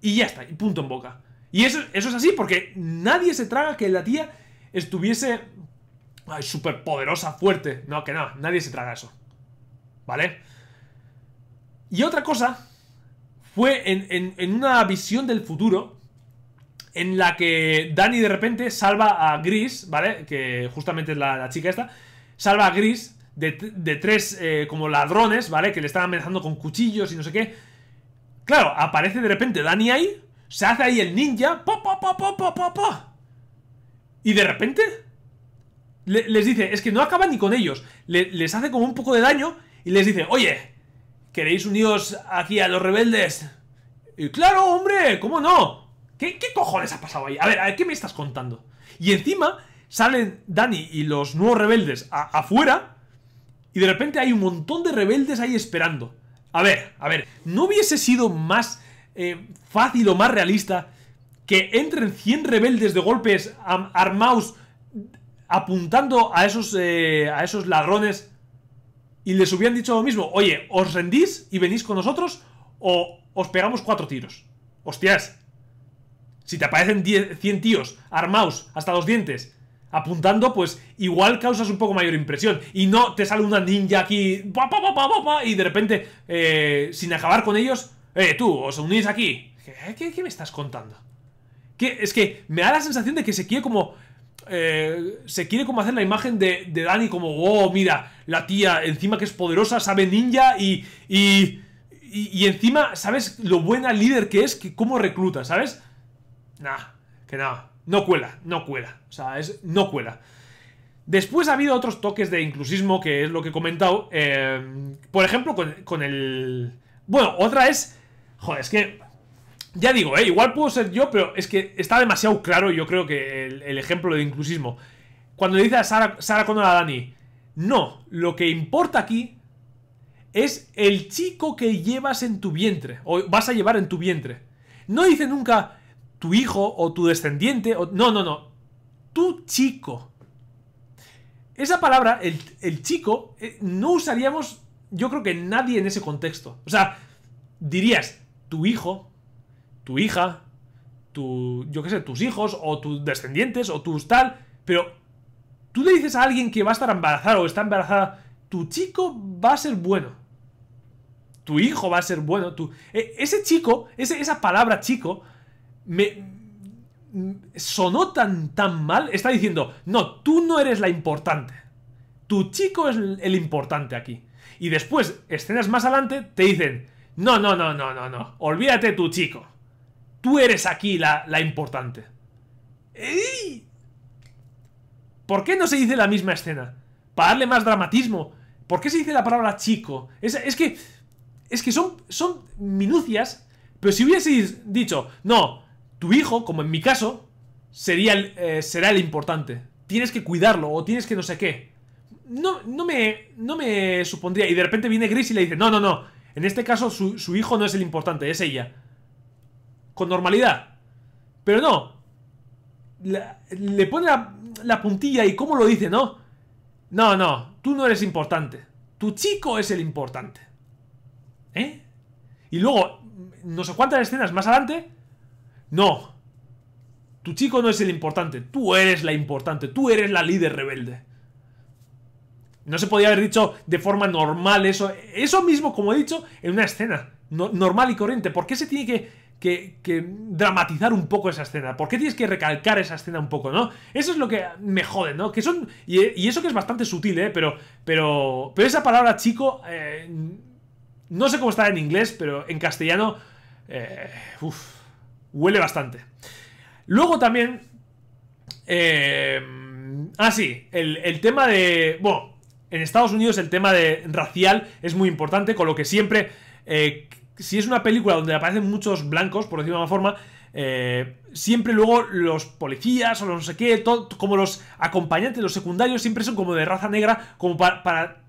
Y ya está, y punto en boca. Y eso, eso es así porque nadie se traga que la tía estuviese súper poderosa, fuerte. No, que no, nadie se traga eso. ¿Vale? Y otra cosa fue en, en, una visión del futuro en la que Danny de repente salva a Gris, ¿vale? Que justamente es la, chica esta. Salva a Gris de, tres eh, como ladrones, ¿vale? Que le están amenazando con cuchillos y no sé qué. Claro, aparece de repente Danny ahí se hace ahí el ninja. Pa, pa, pa, pa, pa, pa, Y de repente les dice, es que no acaba ni con ellos. les hace como un poco de daño y les dice, oye, ¿queréis uniros aquí a los rebeldes? Y claro, hombre, ¿cómo no? ¿Qué, ¿Qué cojones ha pasado ahí? A ver, a ¿qué me estás contando? Y encima salen Dani y los nuevos rebeldes afuera y de repente hay un montón de rebeldes ahí esperando. A ver, a ver, ¿no hubiese sido más eh, fácil o más realista que entren 100 rebeldes de golpes armados apuntando a esos, eh, a esos ladrones y les hubieran dicho lo mismo? Oye, ¿os rendís y venís con nosotros o os pegamos cuatro tiros? Hostias, si te aparecen 100 tíos armados hasta los dientes apuntando, pues igual causas un poco mayor impresión. Y no te sale una ninja aquí y de repente, eh, sin acabar con ellos, eh, tú, os unís aquí. ¿Qué, me estás contando? Que, es que me da la sensación de que se quiere como... Eh, se quiere como hacer la imagen de, Dani como, oh, mira, la tía encima que es poderosa, sabe ninja y, y, y, encima, ¿sabes lo buena líder que es? Que cómo recluta, ¿sabes? Nah, que nada. No cuela, no cuela. O sea, es, no cuela. Después ha habido otros toques de inclusismo, que es lo que he comentado. Eh, por ejemplo, con, el... Bueno, otra es... Joder, es que... Ya digo, eh, igual puedo ser yo, pero es que está demasiado claro, yo creo que el, ejemplo de inclusismo. Cuando le dice a Sara, Sara Connor a Dani, no, lo que importa aquí es el chico que llevas en tu vientre, o vas a llevar en tu vientre. No dice nunca, tu hijo o tu descendiente. O... No, no, no. Tu chico. Esa palabra, el, chico, eh, no usaríamos, yo creo que nadie en ese contexto. O sea, dirías tu hijo, tu hija, tu, yo qué sé, tus hijos o tus descendientes o tus tal, pero tú le dices a alguien que va a estar embarazada o está embarazada, tu chico va a ser bueno. Tu hijo va a ser bueno. Tu, e, ese chico, ese, esa palabra chico, me sonó tan, tan mal. Está diciendo, no, tú no eres la importante. Tu chico es el, importante aquí. Y después, escenas más adelante, te dicen, no, no, no, no, no, no, olvídate tu chico. Tú eres aquí la, la importante. ¿Por qué no se dice la misma escena? Para darle más dramatismo. ¿Por qué se dice la palabra chico? Es, que. Es que son, son minucias. Pero si hubieseis dicho, no, tu hijo, como en mi caso, sería el, eh, será el importante. Tienes que cuidarlo o tienes que no sé qué. No, no, me, no me supondría. Y de repente viene Gris y le dice, no, no, no. En este caso su, hijo no es el importante, es ella. Con normalidad. Pero no. le pone la, la puntilla y cómo lo dice, ¿no? No, no, tú no eres importante. Tu chico es el importante. ¿Eh? Y luego, no sé cuántas escenas más adelante, no. Tu chico no es el importante, tú eres la importante, tú eres la líder rebelde. No se podía haber dicho de forma normal eso. Eso mismo, como he dicho, en una escena normal y corriente. ¿Por qué se tiene que, que, dramatizar un poco esa escena? ¿Por qué tienes que recalcar esa escena un poco, no? Eso es lo que me jode, ¿no? Que son. Y, eso que es bastante sutil, ¿eh? Pero. Pero. Pero esa palabra chico. Eh, no sé cómo está en inglés, pero en castellano. Eh, huele bastante. Luego también... Eh, ah, sí, el, tema de... Bueno, en Estados Unidos el tema de racial es muy importante, con lo que siempre... Eh, si es una película donde aparecen muchos blancos, por decirlo de una forma, eh, siempre luego los policías o los no sé qué, como los acompañantes, los secundarios, siempre son como de raza negra, como para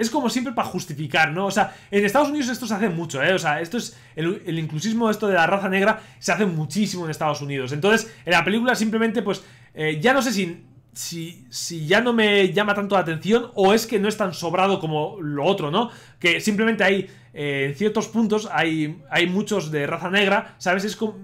es como siempre para justificar, ¿no? O sea, en Estados Unidos esto se hace mucho, ¿eh? O sea, esto es. El, inclusismo, esto de la raza negra, se hace muchísimo en Estados Unidos. Entonces, en la película simplemente, pues. Eh, ya no sé si, si, si. ya no me llama tanto la atención o es que no es tan sobrado como lo otro, ¿no? Que simplemente hay. Eh, en ciertos puntos hay, hay muchos de raza negra, ¿sabes? Es como.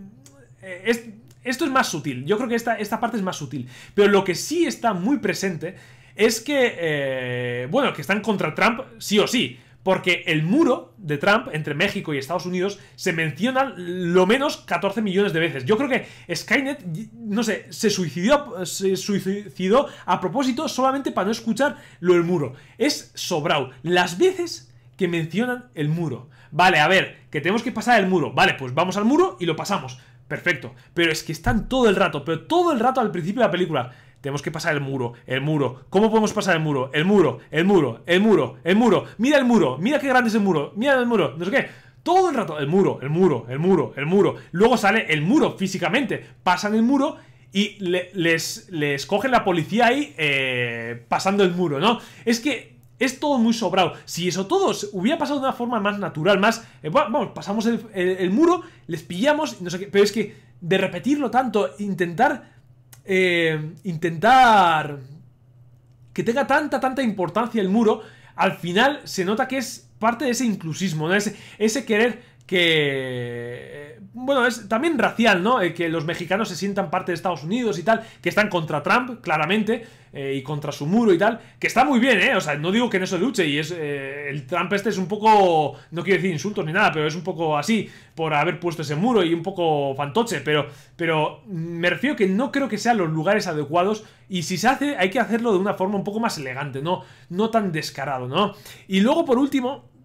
Eh, esto es más sutil. Yo creo que esta, esta parte es más sutil. Pero lo que sí está muy presente es que, eh, bueno, que están contra Trump sí o sí. Porque el muro de Trump entre México y Estados Unidos se menciona lo menos 14 millones de veces. Yo creo que Skynet, no sé, se suicidó, se suicidó a propósito solamente para no escuchar lo del muro. Es sobrado. Las veces que mencionan el muro. Vale, a ver, que tenemos que pasar el muro. Vale, pues vamos al muro y lo pasamos. Perfecto. Pero es que están todo el rato, pero todo el rato al principio de la película. Tenemos que pasar el muro, el muro. ¿Cómo podemos pasar el muro? El muro, el muro, el muro, el muro. Mira el muro, mira qué grande es el muro, mira el muro, no sé qué. todo el rato, el muro, el muro, el muro, el muro. Luego sale el muro físicamente, pasan el muro y les, les coge la policía ahí eh, pasando el muro, ¿no? Es que es todo muy sobrado. Si eso todo hubiera pasado de una forma más natural, más... Eh, vamos, pasamos el, muro, les pillamos, pero es que de repetirlo tanto, intentar... Eh, intentar... Que tenga tanta, tanta importancia el muro, al final se nota que es parte de ese inclusismo, ¿no? Ese, ese querer que... Bueno, es también racial, ¿no? Eh, que los mexicanos se sientan parte de Estados Unidos y tal, que están contra Trump, claramente, eh, y contra su muro y tal, que está muy bien, ¿eh? O sea, no digo que no se luche, y es... Eh, el Trump este es un poco... No quiero decir insultos ni nada, pero es un poco así, por haber puesto ese muro y un poco fantoche, pero... Pero me refiero que no creo que sean los lugares adecuados, y si se hace, hay que hacerlo de una forma un poco más elegante, ¿no? No tan descarado, ¿no? Y luego, por último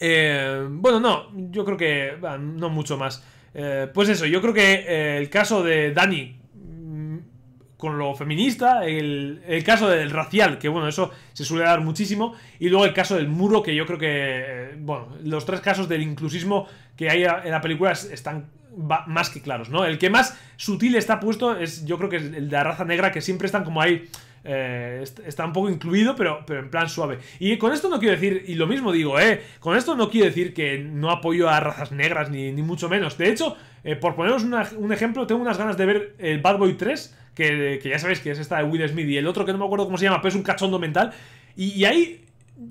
eh, bueno, no, yo creo que... no mucho más. Eh, pues eso, yo creo que eh, el caso de Dani mm, con lo feminista, el, caso del racial, que bueno, eso se suele dar muchísimo, y luego el caso del muro, que yo creo que, bueno, los tres casos del inclusismo que hay en la película están más que claros, ¿no? El que más sutil está puesto es, yo creo que es el de la raza negra, que siempre están como ahí eh, está un poco incluido, pero, pero en plan suave. Y con esto no quiero decir, y lo mismo digo, eh, con esto no quiero decir que no apoyo a razas negras, ni, mucho menos. De hecho, eh, por poneros un ejemplo, tengo unas ganas de ver el Bad Boy 3, que, ya sabéis que es esta de Will Smith, y el otro que no me acuerdo cómo se llama, pero es un cachondo mental. Y, y ahí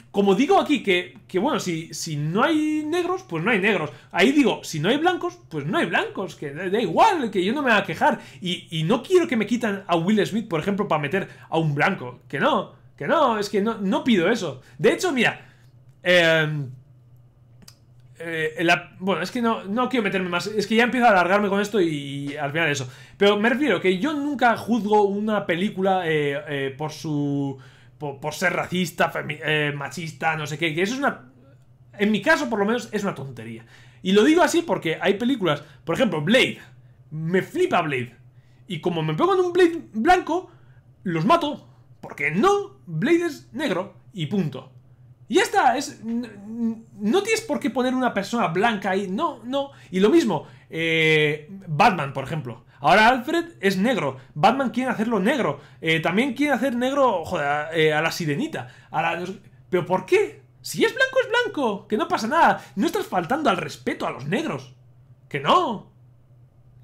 como digo aquí que, que bueno, si, si, no hay negros, pues no hay negros. Ahí digo, si no hay blancos, pues no hay blancos. Que da, igual, que yo no me voy a quejar. Y, no quiero que me quitan a Will Smith, por ejemplo, para meter a un blanco. Que no, que no, es que no, no pido eso. De hecho, mira, em, eh, bueno, es que no, no quiero meterme más. Es que ya empiezo a alargarme con esto y, al final eso. Pero me refiero que yo nunca juzgo una película eh, eh, por su por, ser racista, eh, machista, no sé qué, que eso es una... En mi caso, por lo menos, es una tontería. Y lo digo así porque hay películas, por ejemplo, Blade. Me flipa Blade. Y como me pongo en un Blade blanco, los mato. Porque no, Blade es negro. Y punto. Y ya está, es, no tienes por qué poner una persona blanca ahí, no, no. Y lo mismo, eh, Batman, por ejemplo. Ahora Alfred es negro. Batman quiere hacerlo negro. Eh, también quiere hacer negro, joder, eh, a la sirenita. ¿Pero por qué? Si es blanco, es blanco. Que no pasa nada. No estás faltando al respeto a los negros. Que no.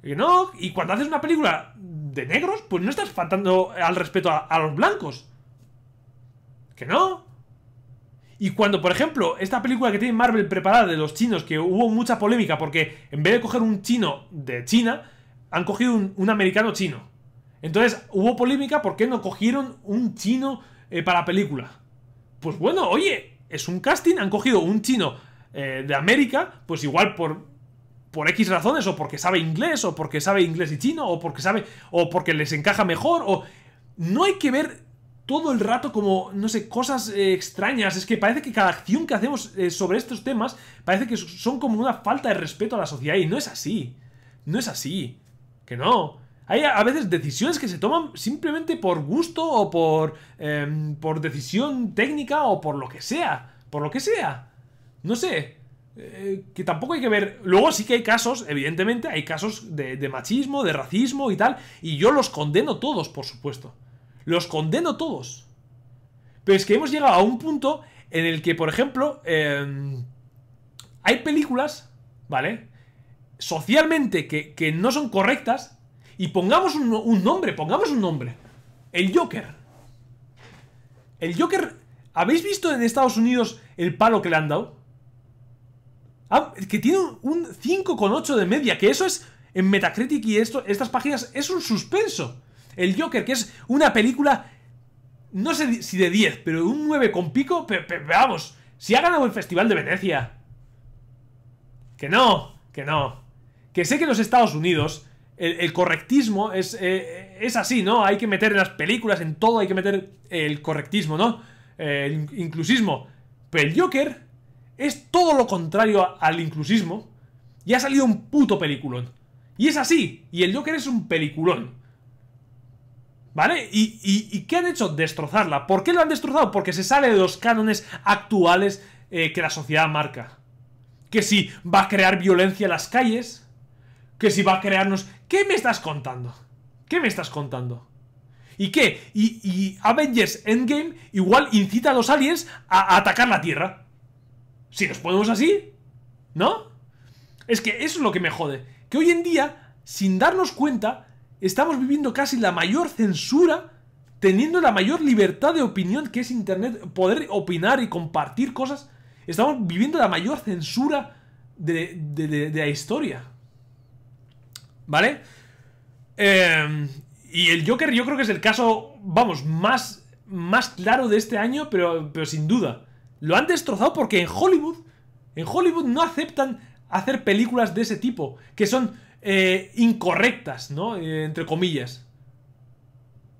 Que no. Y cuando haces una película de negros, pues no estás faltando al respeto a, los blancos. Que no. Y cuando, por ejemplo, esta película que tiene Marvel preparada de los chinos, que hubo mucha polémica porque en vez de coger un chino de China, han cogido un, americano chino. Entonces hubo polémica por qué no cogieron un chino eh, para la película. Pues bueno, oye, es un casting, han cogido un chino eh, de América, pues igual por, por X razones, o porque sabe inglés, o porque sabe inglés y chino, o porque sabe, o porque les encaja mejor, o... No hay que ver todo el rato como, no sé, cosas eh, extrañas. Es que parece que cada acción que hacemos sobre estos temas parece que son como una falta de respeto a la sociedad, y no es así. No es así. Que no. Hay a veces decisiones que se toman simplemente por gusto o por, em, por decisión técnica o por lo que sea. Por lo que sea. No sé. Eh, que tampoco hay que ver. Luego sí que hay casos, evidentemente, hay casos de, machismo, de racismo y tal. Y yo los condeno todos, por supuesto. Los condeno todos. Pero es que hemos llegado a un punto en el que, por ejemplo, em, hay películas, ¿vale? socialmente que, no son correctas y pongamos un, nombre, pongamos un nombre. El Joker. El Joker, ¿habéis visto en Estados Unidos el palo que le han dado? Ah, que tiene un 5,8 de media, que eso es en Metacritic y esto, estas páginas es un suspenso. El Joker, que es una película, no sé si de 10, pero un 9 con pico, pero, vamos, si ha ganado el Festival de Venecia. Que no, que no. Que sé que en los Estados Unidos el, correctismo es, eh, es así, ¿no? Hay que meter en las películas, en todo hay que meter el correctismo, ¿no? El inclusismo. Pero el Joker es todo lo contrario al inclusismo y ha salido un puto peliculón. Y es así. Y el Joker es un peliculón. ¿Vale? ¿Y, y, qué han hecho? Destrozarla. ¿Por qué lo han destrozado? Porque se sale de los cánones actuales eh, que la sociedad marca. que si va a crear violencia en las calles, que si va a crearnos... ¿Qué me estás contando? ¿Qué me estás contando? ¿Y qué? Y, Avengers Endgame igual incita a los aliens a, atacar la Tierra. Si nos ponemos así, ¿no? Es que eso es lo que me jode. Que hoy en día, sin darnos cuenta, estamos viviendo casi la mayor censura, teniendo la mayor libertad de opinión que es Internet, poder opinar y compartir cosas. Estamos viviendo la mayor censura de, de la historia. ¿Vale? Eh, y el Joker yo creo que es el caso, vamos, más, más claro de este año, pero, pero sin duda. Lo han destrozado porque en Hollywood, en Hollywood no aceptan hacer películas de ese tipo, que son eh, incorrectas, ¿no? Eh, entre comillas.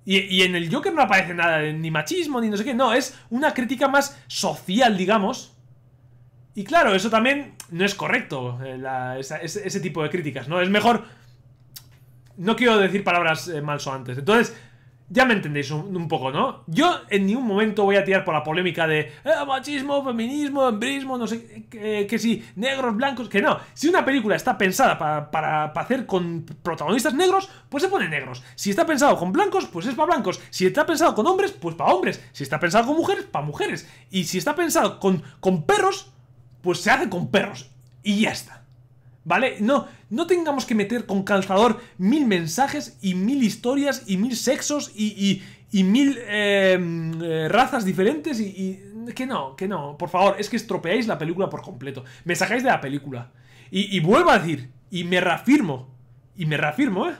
Y, en el Joker no aparece nada de ni machismo ni no sé qué, no, es una crítica más social, digamos. Y claro, eso también no es correcto, eh, ese, tipo de críticas, ¿no? Es mejor no quiero decir palabras eh, malsonantes. Entonces, ya me entendéis un, poco, ¿no? Yo en ningún momento voy a tirar por la polémica de eh, machismo, feminismo, embrismo, no sé, que, si negros, blancos, que no. Si una película está pensada para, para, hacer con protagonistas negros, pues se pone negros. Si está pensado con blancos, pues es para blancos. Si está pensado con hombres, pues para hombres. Si está pensado con mujeres, para mujeres. Y si está pensado con, con perros, pues se hace con perros. Y ya está. ¿Vale? No, no tengamos que meter con calzador mil mensajes y mil historias y mil sexos y, y, mil em, eh, razas diferentes y, Que no, que no, por favor, es que estropeáis la película por completo. Me sacáis de la película. Y, vuelvo a decir, y me reafirmo, y me reafirmo, ¿eh?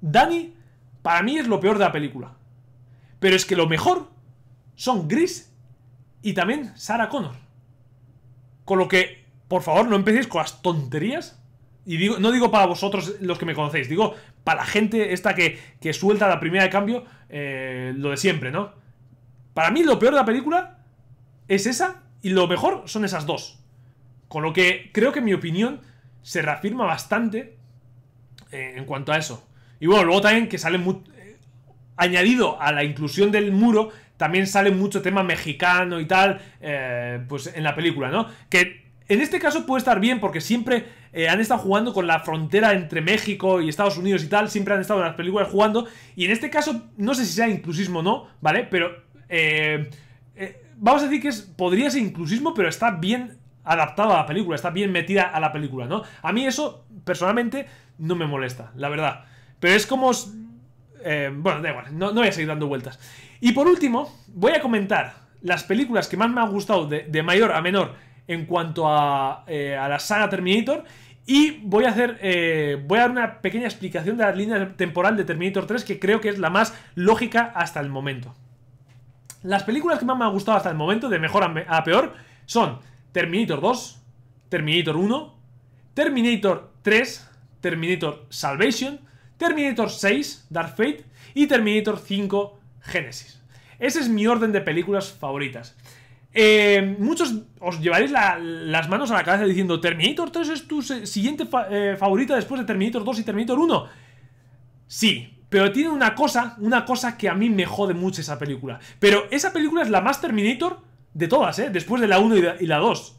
Dani, para mí es lo peor de la película. Pero es que lo mejor son Gris y también Sarah Connor. Con lo que por favor, no empecéis con las tonterías. Y digo, no digo para vosotros los que me conocéis, digo para la gente esta que, que suelta la primera de cambio eh, lo de siempre, ¿no? Para mí lo peor de la película es esa y lo mejor son esas dos. Con lo que creo que mi opinión se reafirma bastante eh, en cuanto a eso. Y bueno, luego también que sale muy, eh, añadido a la inclusión del muro, también sale mucho tema mexicano y tal, pues en la película, ¿no? Que en este caso puede estar bien porque siempre eh, han estado jugando con la frontera entre México y Estados Unidos y tal, siempre han estado en las películas jugando, y en este caso no sé si sea inclusismo o no, ¿vale? Pero eh, eh, vamos a decir que podría ser inclusismo, pero está bien adaptado a la película, está bien metida a la película, ¿no? A mí eso, personalmente, no me molesta, la verdad. Pero es como... bueno, da igual, no, voy a seguir dando vueltas. Y por último, voy a comentar las películas que más me han gustado de mayor a menor en cuanto eh, a, la saga Terminator. Y voy a hacer. Eh, voy a dar una pequeña explicación de la línea temporal de Terminator 3, que creo que es la más lógica hasta el momento. Las películas que más me han gustado hasta el momento, de mejor a, peor, son Terminator 2, Terminator 1, Terminator 3, Terminator Salvation, Terminator 6, Dark Fate y Terminator 5, Genesis. Ese es mi orden de películas favoritas. Eh, muchos os llevaréis las manos a la cabeza diciendo Terminator 3 es tu siguiente eh, favorita después de Terminator 2 y Terminator 1. Sí, pero tiene una cosa, una cosa que a mí me jode mucho esa película. Pero esa película es la más Terminator de todas, ¿eh? Después de la 1 y la 2.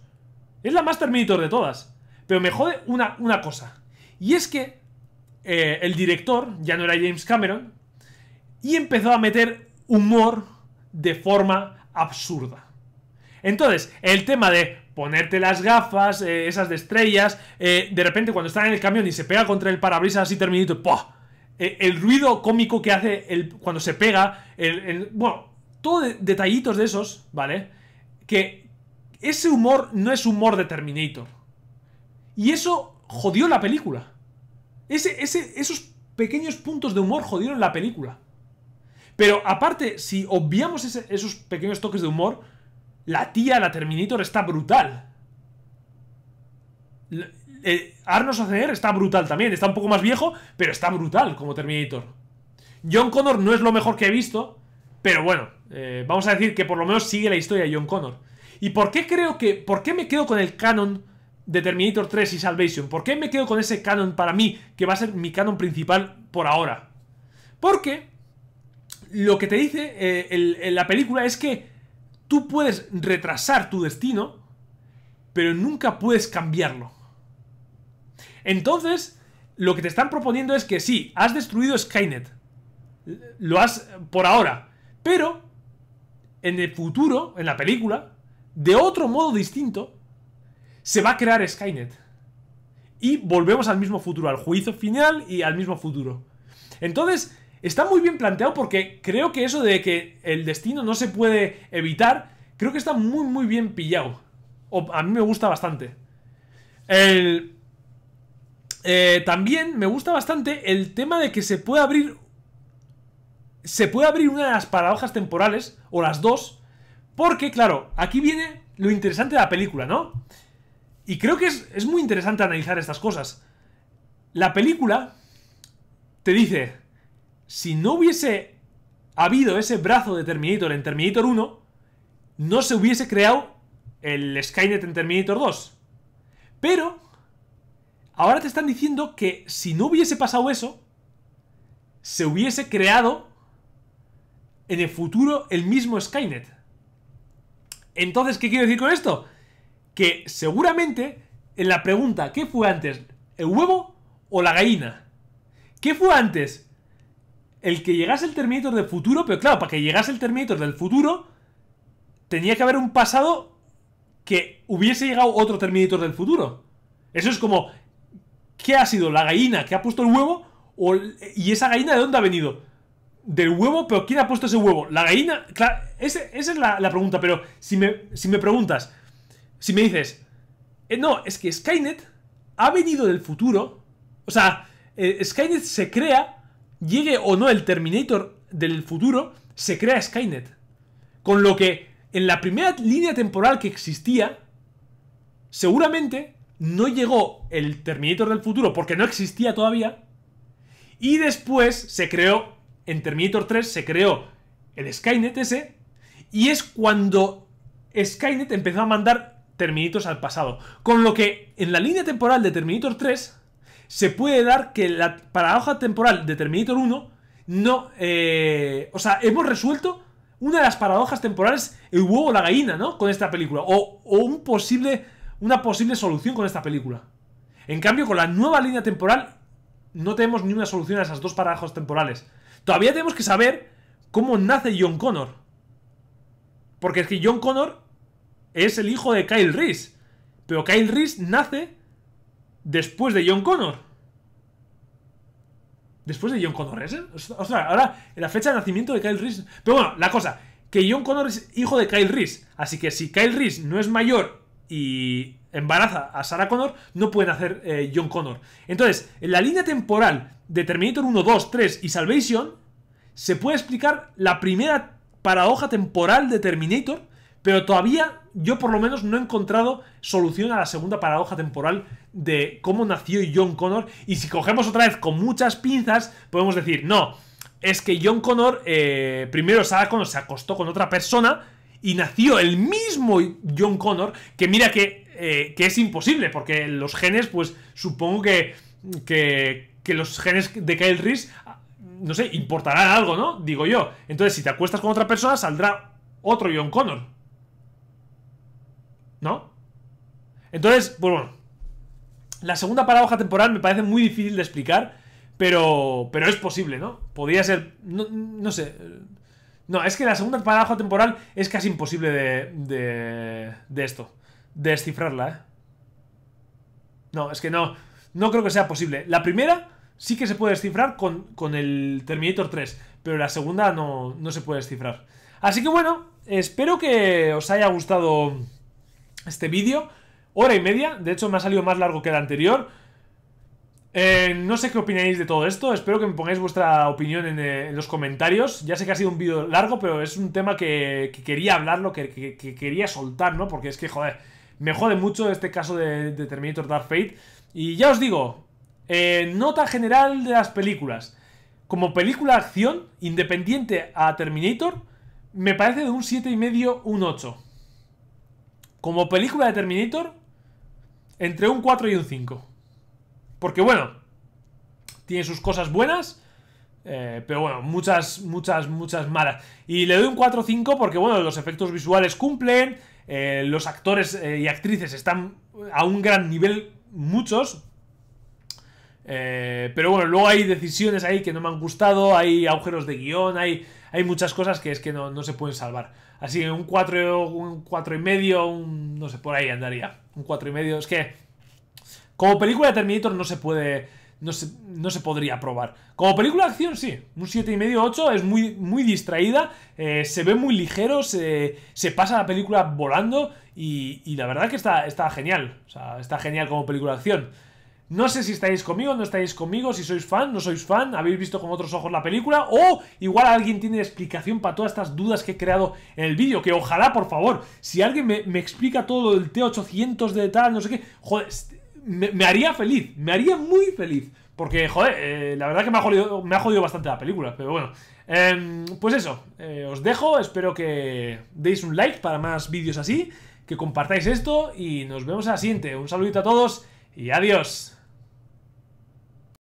Es la más Terminator de todas. Pero me jode una, una cosa. Y es que eh, el director ya no era James Cameron y empezó a meter humor de forma absurda. Entonces, el tema de ponerte las gafas, eh, esas de estrellas, eh, de repente cuando está en el camión y se pega contra el parabrisas así terminito, ¡pah! Eh, el ruido cómico que hace el, cuando se pega, el, bueno, todo detallitos de esos, ¿vale? Que ese humor no es humor de Terminator. Y eso jodió la película. Ese, ese, esos pequeños puntos de humor jodieron la película. Pero aparte, si obviamos esos pequeños toques de humor, la tía, la Terminator, está brutal. Eh, Arnold Schwarzenegger está brutal también. Está un poco más viejo, pero está brutal como Terminator. John Connor no es lo mejor que he visto, pero bueno, eh, vamos a decir que por lo menos sigue la historia de John Connor. ¿Y por qué creo que... ¿Por qué me quedo con el canon de Terminator 3 y Salvation? ¿Por qué me quedo con ese canon para mí, que va a ser mi canon principal por ahora? Porque lo que te dice eh, la película es que tú puedes retrasar tu destino pero nunca puedes cambiarlo. Entonces, lo que te están proponiendo es que sí, has destruido Skynet. Lo has por ahora. Pero, en el futuro, en la película, de otro modo distinto, se va a crear Skynet. Y volvemos al mismo futuro, al juicio final y al mismo futuro. Entonces, está muy bien planteado porque creo que eso de que el destino no se puede evitar, creo que está muy, muy bien pillado. O, a mí me gusta bastante. El, eh, también me gusta bastante el tema de que se puede abrir. Se puede abrir una de las paradojas temporales, o las dos, porque, claro, aquí viene lo interesante de la película, ¿no? Y creo que es, es muy interesante analizar estas cosas. La película te dice: si no hubiese habido ese brazo de Terminator en Terminator 1, no se hubiese creado el Skynet en Terminator 2. Pero Ahora te están diciendo que si no hubiese pasado eso, se hubiese creado en el futuro el mismo Skynet. Entonces, ¿qué quiero decir con esto? Que seguramente en la pregunta, ¿qué fue antes? ¿El huevo o la gallina? ¿Qué fue antes? El que llegase el Terminator del futuro, pero claro, para que llegase el Terminator del futuro, tenía que haber un pasado que hubiese llegado otro Terminator del futuro. Eso es como ¿Qué ha sido? ¿La gallina que ha puesto el huevo? ¿Y esa gallina de dónde ha venido? Del huevo, pero ¿quién ha puesto ese huevo? La gallina. Esa es la, pregunta, pero si me, si me preguntas, si me dices, eh, no, es que Skynet ha venido del futuro, o sea, eh, Skynet se crea, llegue o no el Terminator del futuro, se crea Skynet. Con lo que en la primera línea temporal que existía, seguramente no llegó el Terminator del futuro porque no existía todavía. Y después se creó, en Terminator 3 se creó el Skynet ese. Y es cuando Skynet empezó a mandar Terminators al pasado. Con lo que en la línea temporal de Terminator 3 se puede dar que la paradoja temporal de Terminator 1 no... Eh, o sea, hemos resuelto una de las paradojas temporales, el huevo o la gallina, ¿no? Con esta película. O, o un posible una posible solución con esta película. En cambio, con la nueva línea temporal, no tenemos ni una solución a esas dos paradojas temporales. Todavía tenemos que saber cómo nace John Connor. Porque es que John Connor es el hijo de Kyle Reese. Pero Kyle Reese nace después de John Connor. Después de John Connor, ¿es? Ostras, ahora la fecha de nacimiento de Kyle Reese. Pero bueno, la cosa, que John Connor es hijo de Kyle Reese. Así que si Kyle Reese no es mayor y embaraza a Sarah Connor, no pueden hacer eh, John Connor. Entonces, en la línea temporal de Terminator 1, 2, 3 y Salvation, se puede explicar la primera paradoja temporal de Terminator, pero todavía yo por lo menos no he encontrado solución a la segunda paradoja temporal de cómo nació John Connor. Y si cogemos otra vez con muchas pinzas, podemos decir, no, es que John Connor, eh, primero Sarah Connor se acostó con otra persona, y nació el mismo John Connor, que mira que, eh, que es imposible, porque los genes, pues supongo que, que, que los genes de Kyle Reese, no sé, importarán algo, ¿no? Digo yo. Entonces, si te acuestas con otra persona, saldrá otro John Connor. ¿No? Entonces, pues bueno. La segunda paradoja temporal me parece muy difícil de explicar, pero, pero es posible, ¿no? Podría ser, no, no sé, no, es que la segunda paradoja temporal es casi imposible de, de, de esto. De descifrarla, ¿eh? No, es que no. No creo que sea posible. La primera sí que se puede descifrar con, con el Terminator 3. Pero la segunda no, no se puede descifrar. Así que bueno, espero que os haya gustado este vídeo. Hora y media. De hecho, me ha salido más largo que el anterior. Eh, no sé qué opináis de todo esto, espero que me pongáis vuestra opinión en, eh, los comentarios. Ya sé que ha sido un vídeo largo, pero es un tema que, quería hablarlo, que, que, quería soltar, ¿no? Porque es que, joder, me jode mucho este caso de, Terminator Dark Fate. Y ya os digo, eh, nota general de las películas. Como película de acción, independiente a Terminator, me parece de un 7,5, un 8. Como película de Terminator, entre un 4 y un 5. Porque bueno, tiene sus cosas buenas, Eh, pero bueno, muchas, muchas, muchas malas. Y le doy un 4-5 porque, bueno, los efectos visuales cumplen, eh, los actores eh, y actrices están a un gran nivel, muchos. pero bueno, luego hay decisiones ahí que no me han gustado, hay agujeros de guion, hay, hay muchas cosas que es que no, se pueden salvar. Así un 4, un 4 y medio, un, no sé, por ahí andaría. Un 4 y medio. Es que como película de Terminator no se puede no se, no se podría probar. Como película de acción, sí. Un 7,5, 8 es muy, muy distraída, eh, se ve muy ligero, se, se, pasa la película volando y, y, la verdad que está, está genial. O sea, está genial como película de acción. No sé si estáis conmigo, no estáis conmigo, si sois fan, no sois fan, habéis visto con otros ojos la película o igual alguien tiene explicación para todas estas dudas que he creado en el vídeo, que ojalá, por favor, si alguien me, explica todo el T800 de tal, no sé qué, joder, me, haría feliz, me haría muy feliz. Porque, joder, eh, la verdad que me ha, jodido, me ha jodido bastante la película, pero bueno. Em, pues eso, eh, os dejo, espero que deis un like para más vídeos así, que compartáis esto y nos vemos a la siguiente. Un saludito a todos y adiós.